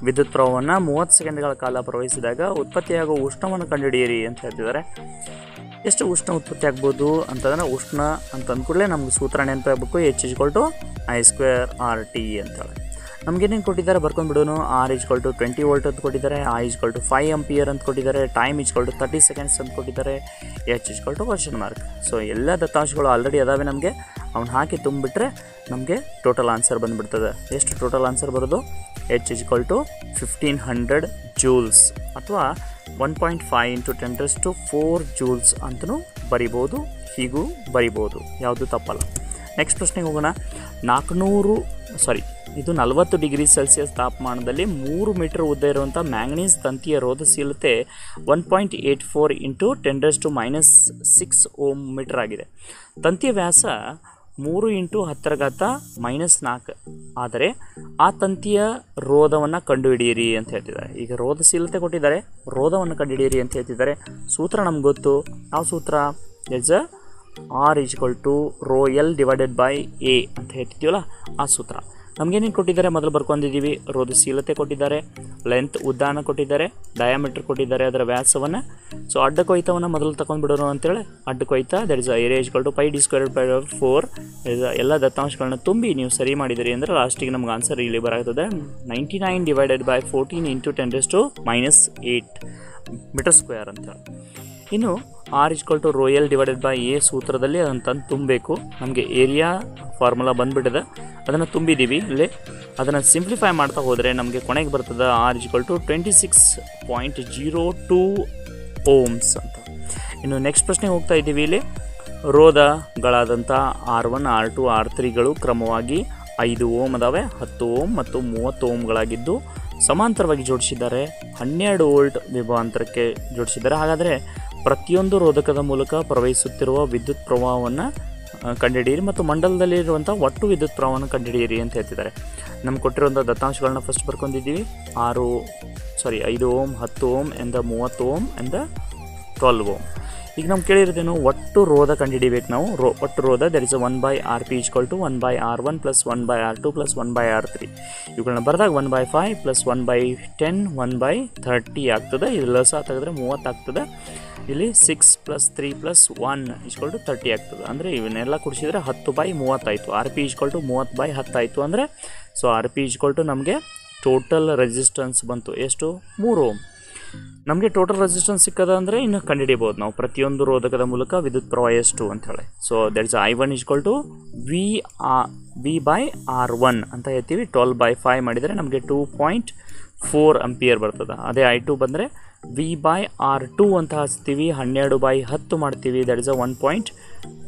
ವಿದ್ಯುತ್ ಪ್ರವಾಹವನ್ನು ಮೂವತ್ತು ಸೆಕೆಂಡ್ಗಳ ಕಾಲ ಪ್ರವಹಿಸಿದಾಗ ಉತ್ಪತ್ತಿಯಾಗುವ ಉಷ್ಣವನ್ನು ಕಂಡುಹಿಡಿಯಿರಿ ಅಂತ ಹೇಳ್ತಿದ್ದಾರೆ. ಎಷ್ಟು ಉಷ್ಣ ಉತ್ಪತ್ತಿ ಆಗ್ಬೋದು ಅಂತಂದ್ರೆ ಉಷ್ಣ ಅಂತ ಅಂದ್ಕೂಡಲೇ ನಮ್ಗೆ ಸೂತ್ರ ನೆನಪಾಗಬೇಕು H is equal to I square R T ಅಂತೇಳಿ ನಮ್ಗೇನೇನು ಕೊಟ್ಟಿದ್ದಾರೆ ಬರ್ಕೊಂಡ್ಬಿಡೋನು R is equal to twenty volt ಅಂತ ಕೊಟ್ಟಿದ್ದಾರೆ I is equal to five ampere ಅಂತ ಕೊಟ್ಟಿದ್ದಾರೆ time is equal to thirty seconds ಅಂತ ಕೊಟ್ಟಿದ್ದಾರೆ H is equal to question mark so ಎಲ್ಲ ದತ್ತಾಂಶಗಳು ಆಲ್ರೆಡಿ ಅದಾವೆ ನಮಗೆ. ಅವ್ನು ಹಾಕಿ ತುಂಬಿಬಿಟ್ರೆ ನಮಗೆ ಟೋಟಲ್ ಆನ್ಸರ್ ಬಂದುಬಿಡ್ತದೆ. ಎಷ್ಟು ಟೋಟಲ್ ಆನ್ಸರ್ ಬರೋದು? H is equal to fifteen hundred joules ಅಥವಾ one point five into ten to four joules ಅಂತಲೂ ಬರಿಬೋದು, ಹೀಗೂ ಬರಿಬೋದು. ಯಾವುದು ತಪ್ಪಲ್ಲ. ನೆಕ್ಸ್ಟ್ ಪ್ರಶ್ನೆಗೆ ಹೋಗೋಣ. ನಾಲ್ಕುನೂರು ಸಾರಿ ಇದು ನಲವತ್ತು ಡಿಗ್ರಿ ಸೆಲ್ಸಿಯಸ್ ತಾಪಮಾನದಲ್ಲಿ ಮೂರು ಮೀಟರ್ ಉದ್ದ ಇರುವಂಥ ಮ್ಯಾಂಗನೀಸ್ ತಂತಿಯ ರೋಧಶೀಲತೆ one point eight four into ten to minus six ohm metre ಆಗಿದೆ. ತಂತಿಯ ವ್ಯಾಸ ಮೂರು ಇಂಟು ಹತ್ತರ ಘಾತ ಮೈನಸ್ ನಾಲ್ಕು. ಆದರೆ ಆ ತಂತಿಯ ರೋಧವನ್ನು ಕಂಡುಹಿಡಿಯಿರಿ ಅಂತ ಹೇಳ್ತಿದ್ದಾರೆ. ಈಗ ರೋಧಶೀಲತೆ ಕೊಟ್ಟಿದ್ದಾರೆ, ರೋಧವನ್ನು ಕಂಡುಹಿಡಿಯಿರಿ ಅಂತ ಹೇಳ್ತಿದ್ದಾರೆ. ಸೂತ್ರ ನಮ್ಗೆ ಗೊತ್ತು. ಯಾವ ಸೂತ್ರ as uh R equal to rho L divided by A ಅಂತ ಹೇಳ್ತಿದ್ದೀವಲ್ಲ ಆ ಸೂತ್ರ. ನಮಗೇನೇನು ಕೊಟ್ಟಿದ್ದಾರೆ? ಮೊದಲು ಬರ್ಕೊಂಡಿದ್ದೀವಿ ರೋಧಶೀಲತೆ ಕೊಟ್ಟಿದ್ದಾರೆ ಲೆಂತ್ ಉದ್ದಾನ ಕೊಟ್ಟಿದ್ದಾರೆ ಡಯಾಮೀಟ್ರ್ ಕೊಟ್ಟಿದ್ದಾರೆ ಅದರ ವ್ಯಾಸವನ್ನು. ಸೊ ಅಡ್ಡ ಕೊಯ್ತವನ್ನು ಮೊದಲು ತೊಗೊಂಡ್ಬಿಡೋರು ಅಂತೇಳಿ ಅಡ್ಡ ಕೊಯ್ತ that is equal to pi D square by four ಎಲ್ಲ ದತ್ತಾಂಶಗಳನ್ನ ತುಂಬಿ ನೀವು ಸರಿ ಮಾಡಿದಿರಿ ಅಂದರೆ ಲಾಸ್ಟಿಗೆ ನಮ್ಗೆ ಆನ್ಸರ್ ಇಲ್ಲಿ ಬರಾಗ್ತದೆ. Ninety nine divided by fourteen into ten to minus eight metre square ಅಂತೇಳಿ ಇನ್ನು R is equal to rho L divided by A ಸೂತ್ರದಲ್ಲಿ ಅದನ್ನು ತಂದು ತುಂಬಬೇಕು. ನಮಗೆ ಏರಿಯಾ ಫಾರ್ಮುಲಾ ಬಂದುಬಿಟ್ಟಿದೆ. ಅದನ್ನು ತುಂಬಿದ್ದೀವಿ ಇಲ್ಲಿ. ಅದನ್ನು ಸಿಂಪ್ಲಿಫೈ ಮಾಡ್ತಾ ಹೋದರೆ ನಮಗೆ ಕೊನೆಗೆ ಬರ್ತದೆ R is equal to twenty six point zero two ohms ಅಂತ. ಇನ್ನು ನೆಕ್ಸ್ಟ್ ಪ್ರಶ್ನೆಗೆ ಹೋಗ್ತಾ ಇದ್ದೀವಿ ಇಲ್ಲಿ. ರೋಧಗಳಾದಂಥ R one R two R ತ್ರೀಗಳು ಕ್ರಮವಾಗಿ ಐದು ಓಮ್ ಅದಾವೆ, ಹತ್ತು ಓಮ್ ಮತ್ತು ಮೂವತ್ತು ಓಮ್ಗಳಾಗಿದ್ದು ಸಮಾಂತರವಾಗಿ ಜೋಡಿಸಿದ್ದಾರೆ. ಹನ್ನೆರಡು ವೋಲ್ಟ್ ವಿಭವಾಂತರಕ್ಕೆ ಜೋಡಿಸಿದ್ದಾರೆ. ಹಾಗಾದರೆ ಪ್ರತಿಯೊಂದು ರೋಧಕದ ಮೂಲಕ ಪ್ರವಹಿಸುತ್ತಿರುವ ವಿದ್ಯುತ್ ಪ್ರವಾಹವನ್ನು ಕಂಡುಹಿಡಿಯಿರಿ ಮತ್ತು ಮಂಡಲದಲ್ಲಿರುವಂಥ ಒಟ್ಟು ವಿದ್ಯುತ್ ಪ್ರವಾಹವನ್ನು ಕಂಡುಹಿಡಿಯಿರಿ ಅಂತ ಹೇಳ್ತಿದ್ದಾರೆ. ನಮ್ಗೆ ಕೊಟ್ಟಿರುವಂಥ ದತ್ತಾಂಶಗಳನ್ನ ಫಸ್ಟ್ ಬರ್ಕೊಂಡಿದ್ದೀವಿ. ಆರು ಸಾರಿ ಐದು ಓಮ್, ಹತ್ತು ಓಮ್, ಎಂದ ಮೂವತ್ತು ಓಮ್, ಎಂದ ಟ್ವೆಲ್ವ್ ಓಮ್. ಈಗ ನಮ್ಗೆ ಕೇಳಿರೋದೇನು ಒಟ್ಟು ರೋದ ಕಂಡುಹಿಡಿಬೇಕು ನಾವು? ರೋ, ಒಟ್ಟು ರೋಧ there is one by R P is equal to one by R one plus one by R two plus one by R three ಇವುಗಳನ್ನ ಬರೆದಾಗ one by five plus one by ten one by thirty ಆಗ್ತದೆ. ಇದು ಲಸ ತೆಗೆದ್ರೆ ಮೂವತ್ತಾಗ್ತದೆ ಇಲ್ಲಿ six plus three plus one is equal to thirty ಆಗ್ತದೆ. ಅಂದರೆ ಇವನ್ನೆಲ್ಲ ಕುಡಿಸಿದ್ರೆ ಹತ್ತು by ಮೂವತ್ತಾಯಿತು R P is equal to ಮೂವತ್ತು ಬೈ ಹತ್ತಾಯಿತು ಅಂದರೆ so R P is equal to ನಮಗೆ ಟೋಟಲ್ ರೆಸಿಸ್ಟೆನ್ಸ್ ಬಂತು. ಎಷ್ಟು? ಮೂರು ಓಮ್ ನಮಗೆ ಟೋಟಲ್ ರೆಸಿಸ್ಟೆನ್ಸ್ ಸಿಕ್ಕದ ಅಂದರೆ ಇನ್ನು ಕಂಡುಹಿಡಿಯಬಹುದು ನಾವು. ಪ್ರತಿಯೊಂದು ರೋಧಕದ ಮೂಲಕ ವಿದ್ಯುತ್ ಪ್ರವಾಹ ಎಷ್ಟು ಅಂತ ಹೇಳಿ. So that's I one is equal to V uh V by R one ಅಂತ ಹೇಳ್ತೀವಿ. ಟ್ವೆಲ್ ಬೈ ಫೈವ್ ಮಾಡಿದರೆ ನಮಗೆ ಟೂ ಪಾಯಿಂಟ್ ಫೋರ್ ಅಂಪಿಯರ್ ಬರ್ತದೆ. ಅದೇ ಐ ಟು ಬಂದರೆ ವಿ ಬೈ ಆರ್ ಟು ಅಂತ ಹಚ್ತೀವಿ, ಹನ್ನೆರಡು ಬೈ ಹತ್ತು ಮಾಡ್ತೀವಿ that is uh one point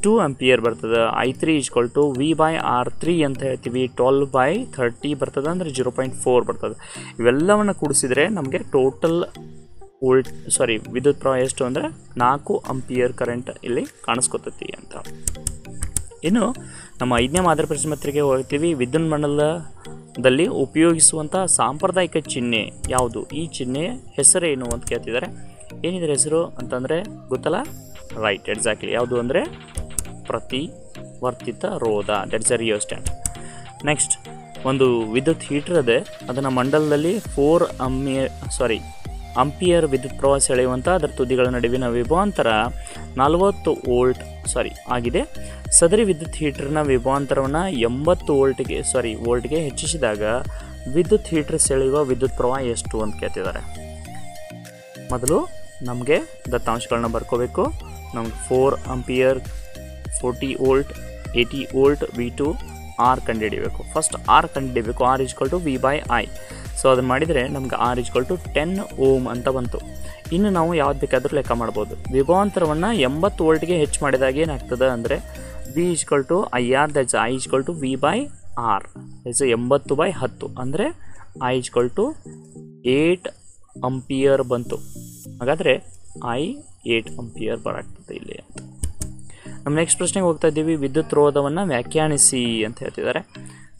two ampere ಬರ್ತದೆ. I three is equal to V by R three ಅಂತ ಹೇಳ್ತೀವಿ ಟ್ವೆಲ್ ಬೈ ಥರ್ಟಿ ಬರ್ತದೆ, ಅಂದರೆ ಜೀರೋ ಪಾಯಿಂಟ್ ಫೋರ್ ಬರ್ತದೆ. ಇವೆಲ್ಲವನ್ನು ಕೂಡಿಸಿದರೆ ನಮಗೆ ಟೋಟಲ್ ವೋಲ್ಟ್ ಸಾರಿ ವಿದ್ಯುತ್ ಪ್ರವಾಹ ಎಷ್ಟು ಅಂದರೆ ನಾಲ್ಕು ಅಂಪಿಯರ್ ಕರೆಂಟ್ ಇಲ್ಲಿ ಕಾಣಿಸ್ಕೊತೈತಿ ಅಂತ. ಇನ್ನು ನಮ್ಮ ಐದನೇ ಮಾದರಿ ಪ್ರಶ್ನೆ ಪತ್ರಿಕೆಗೆ ಹೋಗ್ತೀವಿ ವಿದ್ಯುನ್ಮಂಡಲದಲ್ಲಿ ಉಪಯೋಗಿಸುವಂಥ ಸಾಂಪ್ರದಾಯಿಕ ಚಿಹ್ನೆ ಯಾವುದು? ಈ ಚಿಹ್ನೆ ಹೆಸರೇನು ಅಂತ ಕೇಳ್ತಿದ್ದಾರೆ. ಏನಿದ್ರೆ ಹೆಸರು ಅಂತಂದರೆ ಗೊತ್ತಲ್ಲ? ರೈಟ್ ಎಕ್ಸಾಕ್ಟ್ಲಿ ಯಾವುದು ಅಂದರೆ ಪ್ರತಿವರ್ತಿತ ರೋಧ. ದಟ್ಸ್ ಅ ರಿಯೋಸ್ಟ್ಯಾಟ್ ನೆಕ್ಸ್ಟ್ ಒಂದು ವಿದ್ಯುತ್ ಹೀಟರ್ ಅದೇ ಅದನ್ನು ಮಂಡಲದಲ್ಲಿ ಫೋರ್ ಅಮ್ಮಿಯರ್ ಸಾರಿ ಅಂಪಿಯರ್ ವಿದ್ಯುತ್ ಪ್ರವಾಹ ಎಳೆಯುವಂಥ ಅದರ ತುದಿಗಳ ನಡುವಿನ ವಿಭವಾಂತರ ನಲವತ್ತು ವೋಲ್ಟ್ ಸಾರಿ ಆಗಿದೆ. ಸದರಿ ವಿದ್ಯುತ್ ಹೀಟರ್ನ ವಿಭಾಂತರವನ್ನು ಎಂಬತ್ತು ವೋಲ್ಟ್ಗೆ ಸಾರಿ ವೋಲ್ಟ್ಗೆ ಹೆಚ್ಚಿಸಿದಾಗ ವಿದ್ಯುತ್ ಹೀಟರ್ ಸೆಳೆಯುವ ವಿದ್ಯುತ್ ಪ್ರವಾಹ ಎಷ್ಟು ಅಂತ ಕೇಳ್ತಿದ್ದಾರೆ. ಮೊದಲು ನಮಗೆ ದತ್ತಾಂಶಗಳನ್ನ ಬರ್ಕೋಬೇಕು. ನಮ್ಗೆ four ampere forty volt eighty volt V to R ಕಂಡುಹಿಡಿಬೇಕು. ಫಸ್ಟ್ ಆರ್ ಕಂಡುಹಿಡಿಬೇಕು R is equal to V by I so ಅದನ್ನು ಮಾಡಿದರೆ ನಮ್ಗೆ R is equal to ten ohm ಅಂತ ಬಂತು. ಇನ್ನು ನಾವು ಯಾವ್ದು ಬೇಕಾದರೂ ಲೆಕ್ಕ ಮಾಡ್ಬೋದು. ವಿಭವಾಂತರವನ್ನು ಎಂಬತ್ತು ವೋಲ್ಟ್ಗೆ ಹೆಚ್ಚು ಮಾಡಿದಾಗ ಏನಾಗ್ತದೆ ಅಂದರೆ V is equal to I R that's I is equal to V by R is ಎಂಬತ್ತು ಬೈ ಹತ್ತು. ಅಂದರೆ I is equal to eight ampere ಬಂತು. ಹಾಗಾದರೆ ಐ ಏಟ್ ಅಂಪಿಯರ್ ಬರಾಗ್ತದೆ ಇಲ್ಲಿ ಅಂತ. ನಮ್ಮ ನೆಕ್ಸ್ಟ್ ಪ್ರಶ್ನೆಗೆ ಹೋಗ್ತಾ ಇದ್ದೀವಿ. ವಿದ್ಯುತ್ ರೋಧವನ್ನು ವ್ಯಾಖ್ಯಾನಿಸಿ ಅಂತ ಹೇಳ್ತಿದ್ದಾರೆ.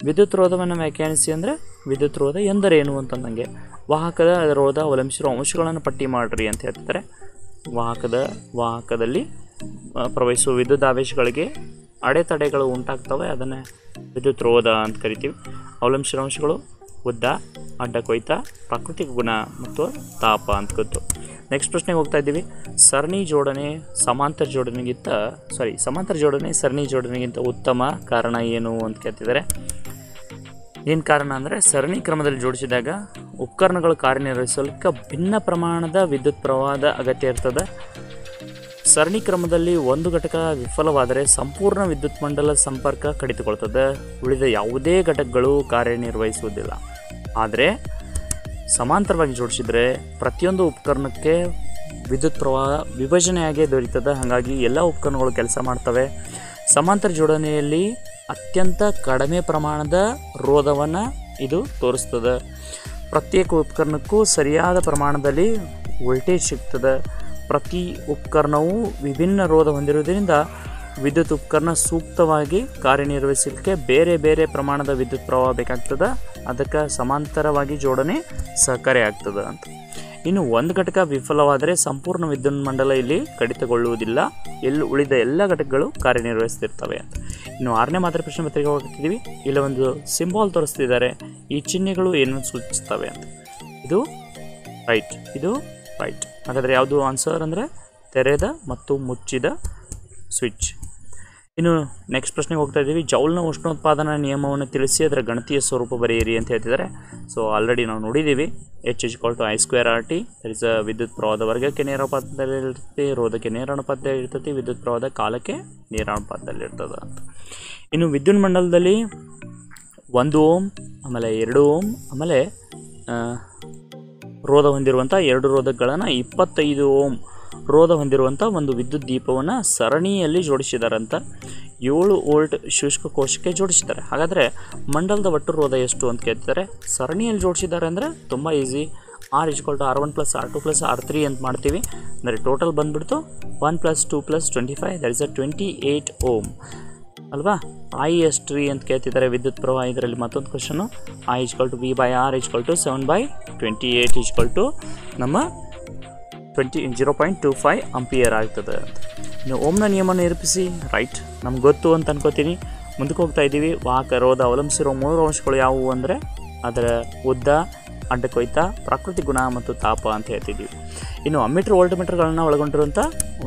ವಿದ್ಯುತ್ ರೋಧವನ್ನು ವ್ಯಾಖ್ಯಾನಿಸಿ ಅಂದರೆ ವಿದ್ಯುತ್ ರೋಧ ಎಂದರೇನು ಅಂತಂದಂಗೆ ವಾಹಕದ ರೋಧ ಅವಲಂಬಿಸಿರುವ ಅಂಶಗಳನ್ನು ಪಟ್ಟಿ ಮಾಡಿರಿ ಅಂತ ಹೇಳ್ತಾರೆ. ವಾಹಕದ ವಾಹಕದಲ್ಲಿ ಪ್ರವಹಿಸುವ ವಿದ್ಯುತ್ ಆವೇಶಗಳಿಗೆ ಅಡೆತಡೆಗಳು ಉಂಟಾಗ್ತವೆ, ಅದನ್ನು ವಿದ್ಯುತ್ ರೋಧ ಅಂತ ಕರಿತೀವಿ. ಅವಲಂಬಿಸಿರುವ ಅಂಶಗಳು ಉದ್ದ, ಅಡ್ಡ ಕೊಯ್ತ, ಪ್ರಾಕೃತಿಕ ಗುಣ ಮತ್ತು ತಾಪ ಅಂತ ಗೊತ್ತು. ನೆಕ್ಸ್ಟ್ ಪ್ರಶ್ನೆಗೆ ಹೋಗ್ತಾ ಇದ್ದೀವಿ. ಸರಣಿ ಜೋಡಣೆ, ಸಮಾಂತರ ಜೋಡಣೆಗಿಂತ ಸಾರಿ ಸಮಾಂತರ ಜೋಡಣೆ, ಸರಣಿ ಜೋಡಣೆಗಿಂತ ಉತ್ತಮ ಕಾರಣ ಏನು ಅಂತ ಕೇಳ್ತಿದ್ದಾರೆ. ಏನು ಕಾರಣ ಅಂದರೆ ಸರಣಿ ಕ್ರಮದಲ್ಲಿ ಜೋಡಿಸಿದಾಗ ಉಪಕರಣಗಳು ಕಾರ್ಯನಿರ್ವಹಿಸಲಿಕ್ಕೆ ಭಿನ್ನ ಪ್ರಮಾಣದ ವಿದ್ಯುತ್ ಪ್ರವಾಹದ ಅಗತ್ಯ ಇರ್ತದೆ. ಸರಣಿ ಕ್ರಮದಲ್ಲಿ ಒಂದು ಘಟಕ ವಿಫಲವಾದರೆ ಸಂಪೂರ್ಣ ವಿದ್ಯುತ್ ಮಂಡಲ ಸಂಪರ್ಕ ಕಡಿತಗೊಳ್ತದೆ. ಉಳಿದ ಯಾವುದೇ ಘಟಕಗಳು ಕಾರ್ಯನಿರ್ವಹಿಸುವುದಿಲ್ಲ. ಆದರೆ ಸಮಾಂತರವಾಗಿ ಜೋಡಿಸಿದರೆ ಪ್ರತಿಯೊಂದು ಉಪಕರಣಕ್ಕೆ ವಿದ್ಯುತ್ ಪ್ರವಾಹ ವಿಭಜನೆಯಾಗೇ ದೊರೀತದೆ. ಹಾಗಾಗಿ ಎಲ್ಲ ಉಪಕರಣಗಳು ಕೆಲಸ ಮಾಡ್ತವೆ. ಸಮಾಂತರ ಜೋಡಣೆಯಲ್ಲಿ ಅತ್ಯಂತ ಕಡಿಮೆ ಪ್ರಮಾಣದ ರೋಧವನ್ನು ಇದು ತೋರಿಸ್ತದೆ. ಪ್ರತ್ಯೇಕ ಉಪಕರಣಕ್ಕೂ ಸರಿಯಾದ ಪ್ರಮಾಣದಲ್ಲಿ ವೋಲ್ಟೇಜ್ ಸಿಗ್ತದೆ. ಪ್ರತಿ ಉಪಕರಣವು ವಿಭಿನ್ನ ರೋಧ ಹೊಂದಿರುವುದರಿಂದ ವಿದ್ಯುತ್ ಉಪಕರಣ ಸೂಕ್ತವಾಗಿ ಕಾರ್ಯನಿರ್ವಹಿಸಲಿಕ್ಕೆ ಬೇರೆ ಬೇರೆ ಪ್ರಮಾಣದ ವಿದ್ಯುತ್ ಪ್ರವಾಹ ಬೇಕಾಗ್ತದೆ. ಅದಕ್ಕೆ ಸಮಾಂತರವಾಗಿ ಜೋಡಣೆ ಸಹಕಾರಿ ಆಗ್ತದೆ ಅಂತ. ಇನ್ನು ಒಂದು ಘಟಕ ವಿಫಲವಾದರೆ ಸಂಪೂರ್ಣ ವಿದ್ಯುತ್ ಮಂಡಲ ಇಲ್ಲಿ ಕಡಿತಗೊಳ್ಳುವುದಿಲ್ಲ. ಎಲ್ಲಿ ಉಳಿದ ಎಲ್ಲ ಘಟಕಗಳು ಕಾರ್ಯನಿರ್ವಹಿಸ್ತಿರ್ತವೆ ಅಂತ. ಇನ್ನು ಆರನೇ ಮಾತ್ರ ಪ್ರಶ್ನೆ ಪತ್ರಿಕೆ ಹೋಗ್ತಿದ್ದೀವಿ. ಇಲ್ಲಿ ಒಂದು ಸಿಂಬಾಲ್ ತೋರಿಸ್ತಿದ್ದಾರೆ. ಈ ಚಿಹ್ನೆಗಳು ಏನು ಸೂಚಿಸ್ತವೆ ಅಂತ. ಇದು ರೈಟ್ ಇದು ರೈಟ್. ಹಾಗಾದರೆ ಯಾವುದು ಆನ್ಸರ್ ಅಂದರೆ ತೆರೆದ ಮತ್ತು ಮುಚ್ಚಿದ ಸ್ವಿಚ್. ಇನ್ನು ನೆಕ್ಸ್ಟ್ ಪ್ರಶ್ನೆಗೆ ಹೋಗ್ತಾ ಇದ್ದೀವಿ. ಜೌಲ್ನ ಉಷ್ಣೋತ್ಪಾದನಾ ನಿಯಮವನ್ನು ತಿಳಿಸಿ, ಅದರ ಗಣತೀಯ ಸ್ವರೂಪ ಬರೆಯಿರಿ ಅಂತ ಹೇಳ್ತಿದ್ದಾರೆ. ಸೊ ಆಲ್ರೆಡಿ ನಾವು ನೋಡಿದ್ದೀವಿ. H H call to I square R T is ವಿದ್ಯುತ್ ಪ್ರವಾಹದ ವರ್ಗಕ್ಕೆ ನೇರ ಅನುಪಾತದಲ್ಲಿ ಇರ್ತದೆ ರೋಧಕ್ಕೆ ನೇರ ಅನುಪಾತದಲ್ಲಿ ಇರ್ತದೆ, ವಿದ್ಯುತ್ ಪ್ರವಾಹದ ಕಾಲಕ್ಕೆ ನೇರ ಅನುಪಾತದಲ್ಲಿ ಇರ್ತದೆ ಅಂತ. ಇನ್ನು ವಿದ್ಯುನ್ ಮಂಡಲದಲ್ಲಿ ಒಂದು ಓಮ್, ಆಮೇಲೆ ಎರಡು ಓಮ್, ಆಮೇಲೆ ರೋಧ ಹೊಂದಿರುವಂಥ ಎರಡು ರೋಧಗಳನ್ನು ಇಪ್ಪತ್ತೈದು ಓಮ್ ರೋಧ ಹೊಂದಿರುವಂಥ ಒಂದು ವಿದ್ಯುತ್ ದೀಪವನ್ನು ಸರಣಿಯಲ್ಲಿ ಜೋಡಿಸಿದಾರಂತ ಏಳು ವೋಲ್ಟ್ ಶುಷ್ಕ ಕೋಶಕ್ಕೆ ಜೋಡಿಸಿದ್ದಾರೆ. ಹಾಗಾದರೆ ಮಂಡಲದ ಒಟ್ಟು ರೋಧ ಎಷ್ಟು ಅಂತ ಕೇಳ್ತಿದ್ದಾರೆ. ಸರಣಿಯಲ್ಲಿ ಜೋಡಿಸಿದ್ದಾರೆ ಅಂದರೆ ತುಂಬ easy R is equal to R one plus R two plus R three ಅಂತ ಮಾಡ್ತೀವಿ. ಅಂದರೆ total ಬಂದುಬಿಡ್ತು one plus two plus twenty five that is a twenty eight ohm ಅಲ್ವಾ? ಐ ಎಸ್ ಟ್ರೀ ಅಂತ ಕೇಳ್ತಿದ್ದಾರೆ ವಿದ್ಯುತ್ ಪ್ರವಾಹ ಇದರಲ್ಲಿ ಮತ್ತೊಂದು question I is equal to B by R is equal to seven by twenty eight is equal to ನಮ್ಮ twenty zero point two five ampere ಆಗ್ತದೆ. ಅಂತ ಇನ್ನು ಓಮ್ನ ನಿಯಮನ ನಿರೂಪಿಸಿ. ರೈಟ್ ನಮ್ಗೆ ಗೊತ್ತು ಅಂತ ಅನ್ಕೋತೀನಿ. ಮುಂದಕ್ಕೆ ಹೋಗ್ತಾ ಇದ್ದೀವಿ. ವಾಹಕ ರೋಧ ಅವಲಂಬಿಸಿರೋ ಮೂರು ಅಂಶಗಳು ಯಾವುವು ಅಂದರೆ ಅದರ ಉದ್ದ ಅಡ್ಡ ಕೊಯ್ತ ಪ್ರಾಕೃತಿಕ ಗುಣ ಮತ್ತು ತಾಪ ಅಂತ ಹೇಳ್ತಿದ್ದೀವಿ ಇನ್ನು ಅಮ್ಮೀಟರ್ ವೋಲ್ಟ್ ಮೀಟರ್ಗಳನ್ನು ಒಳಗೊಂಡಿರುವಂಥ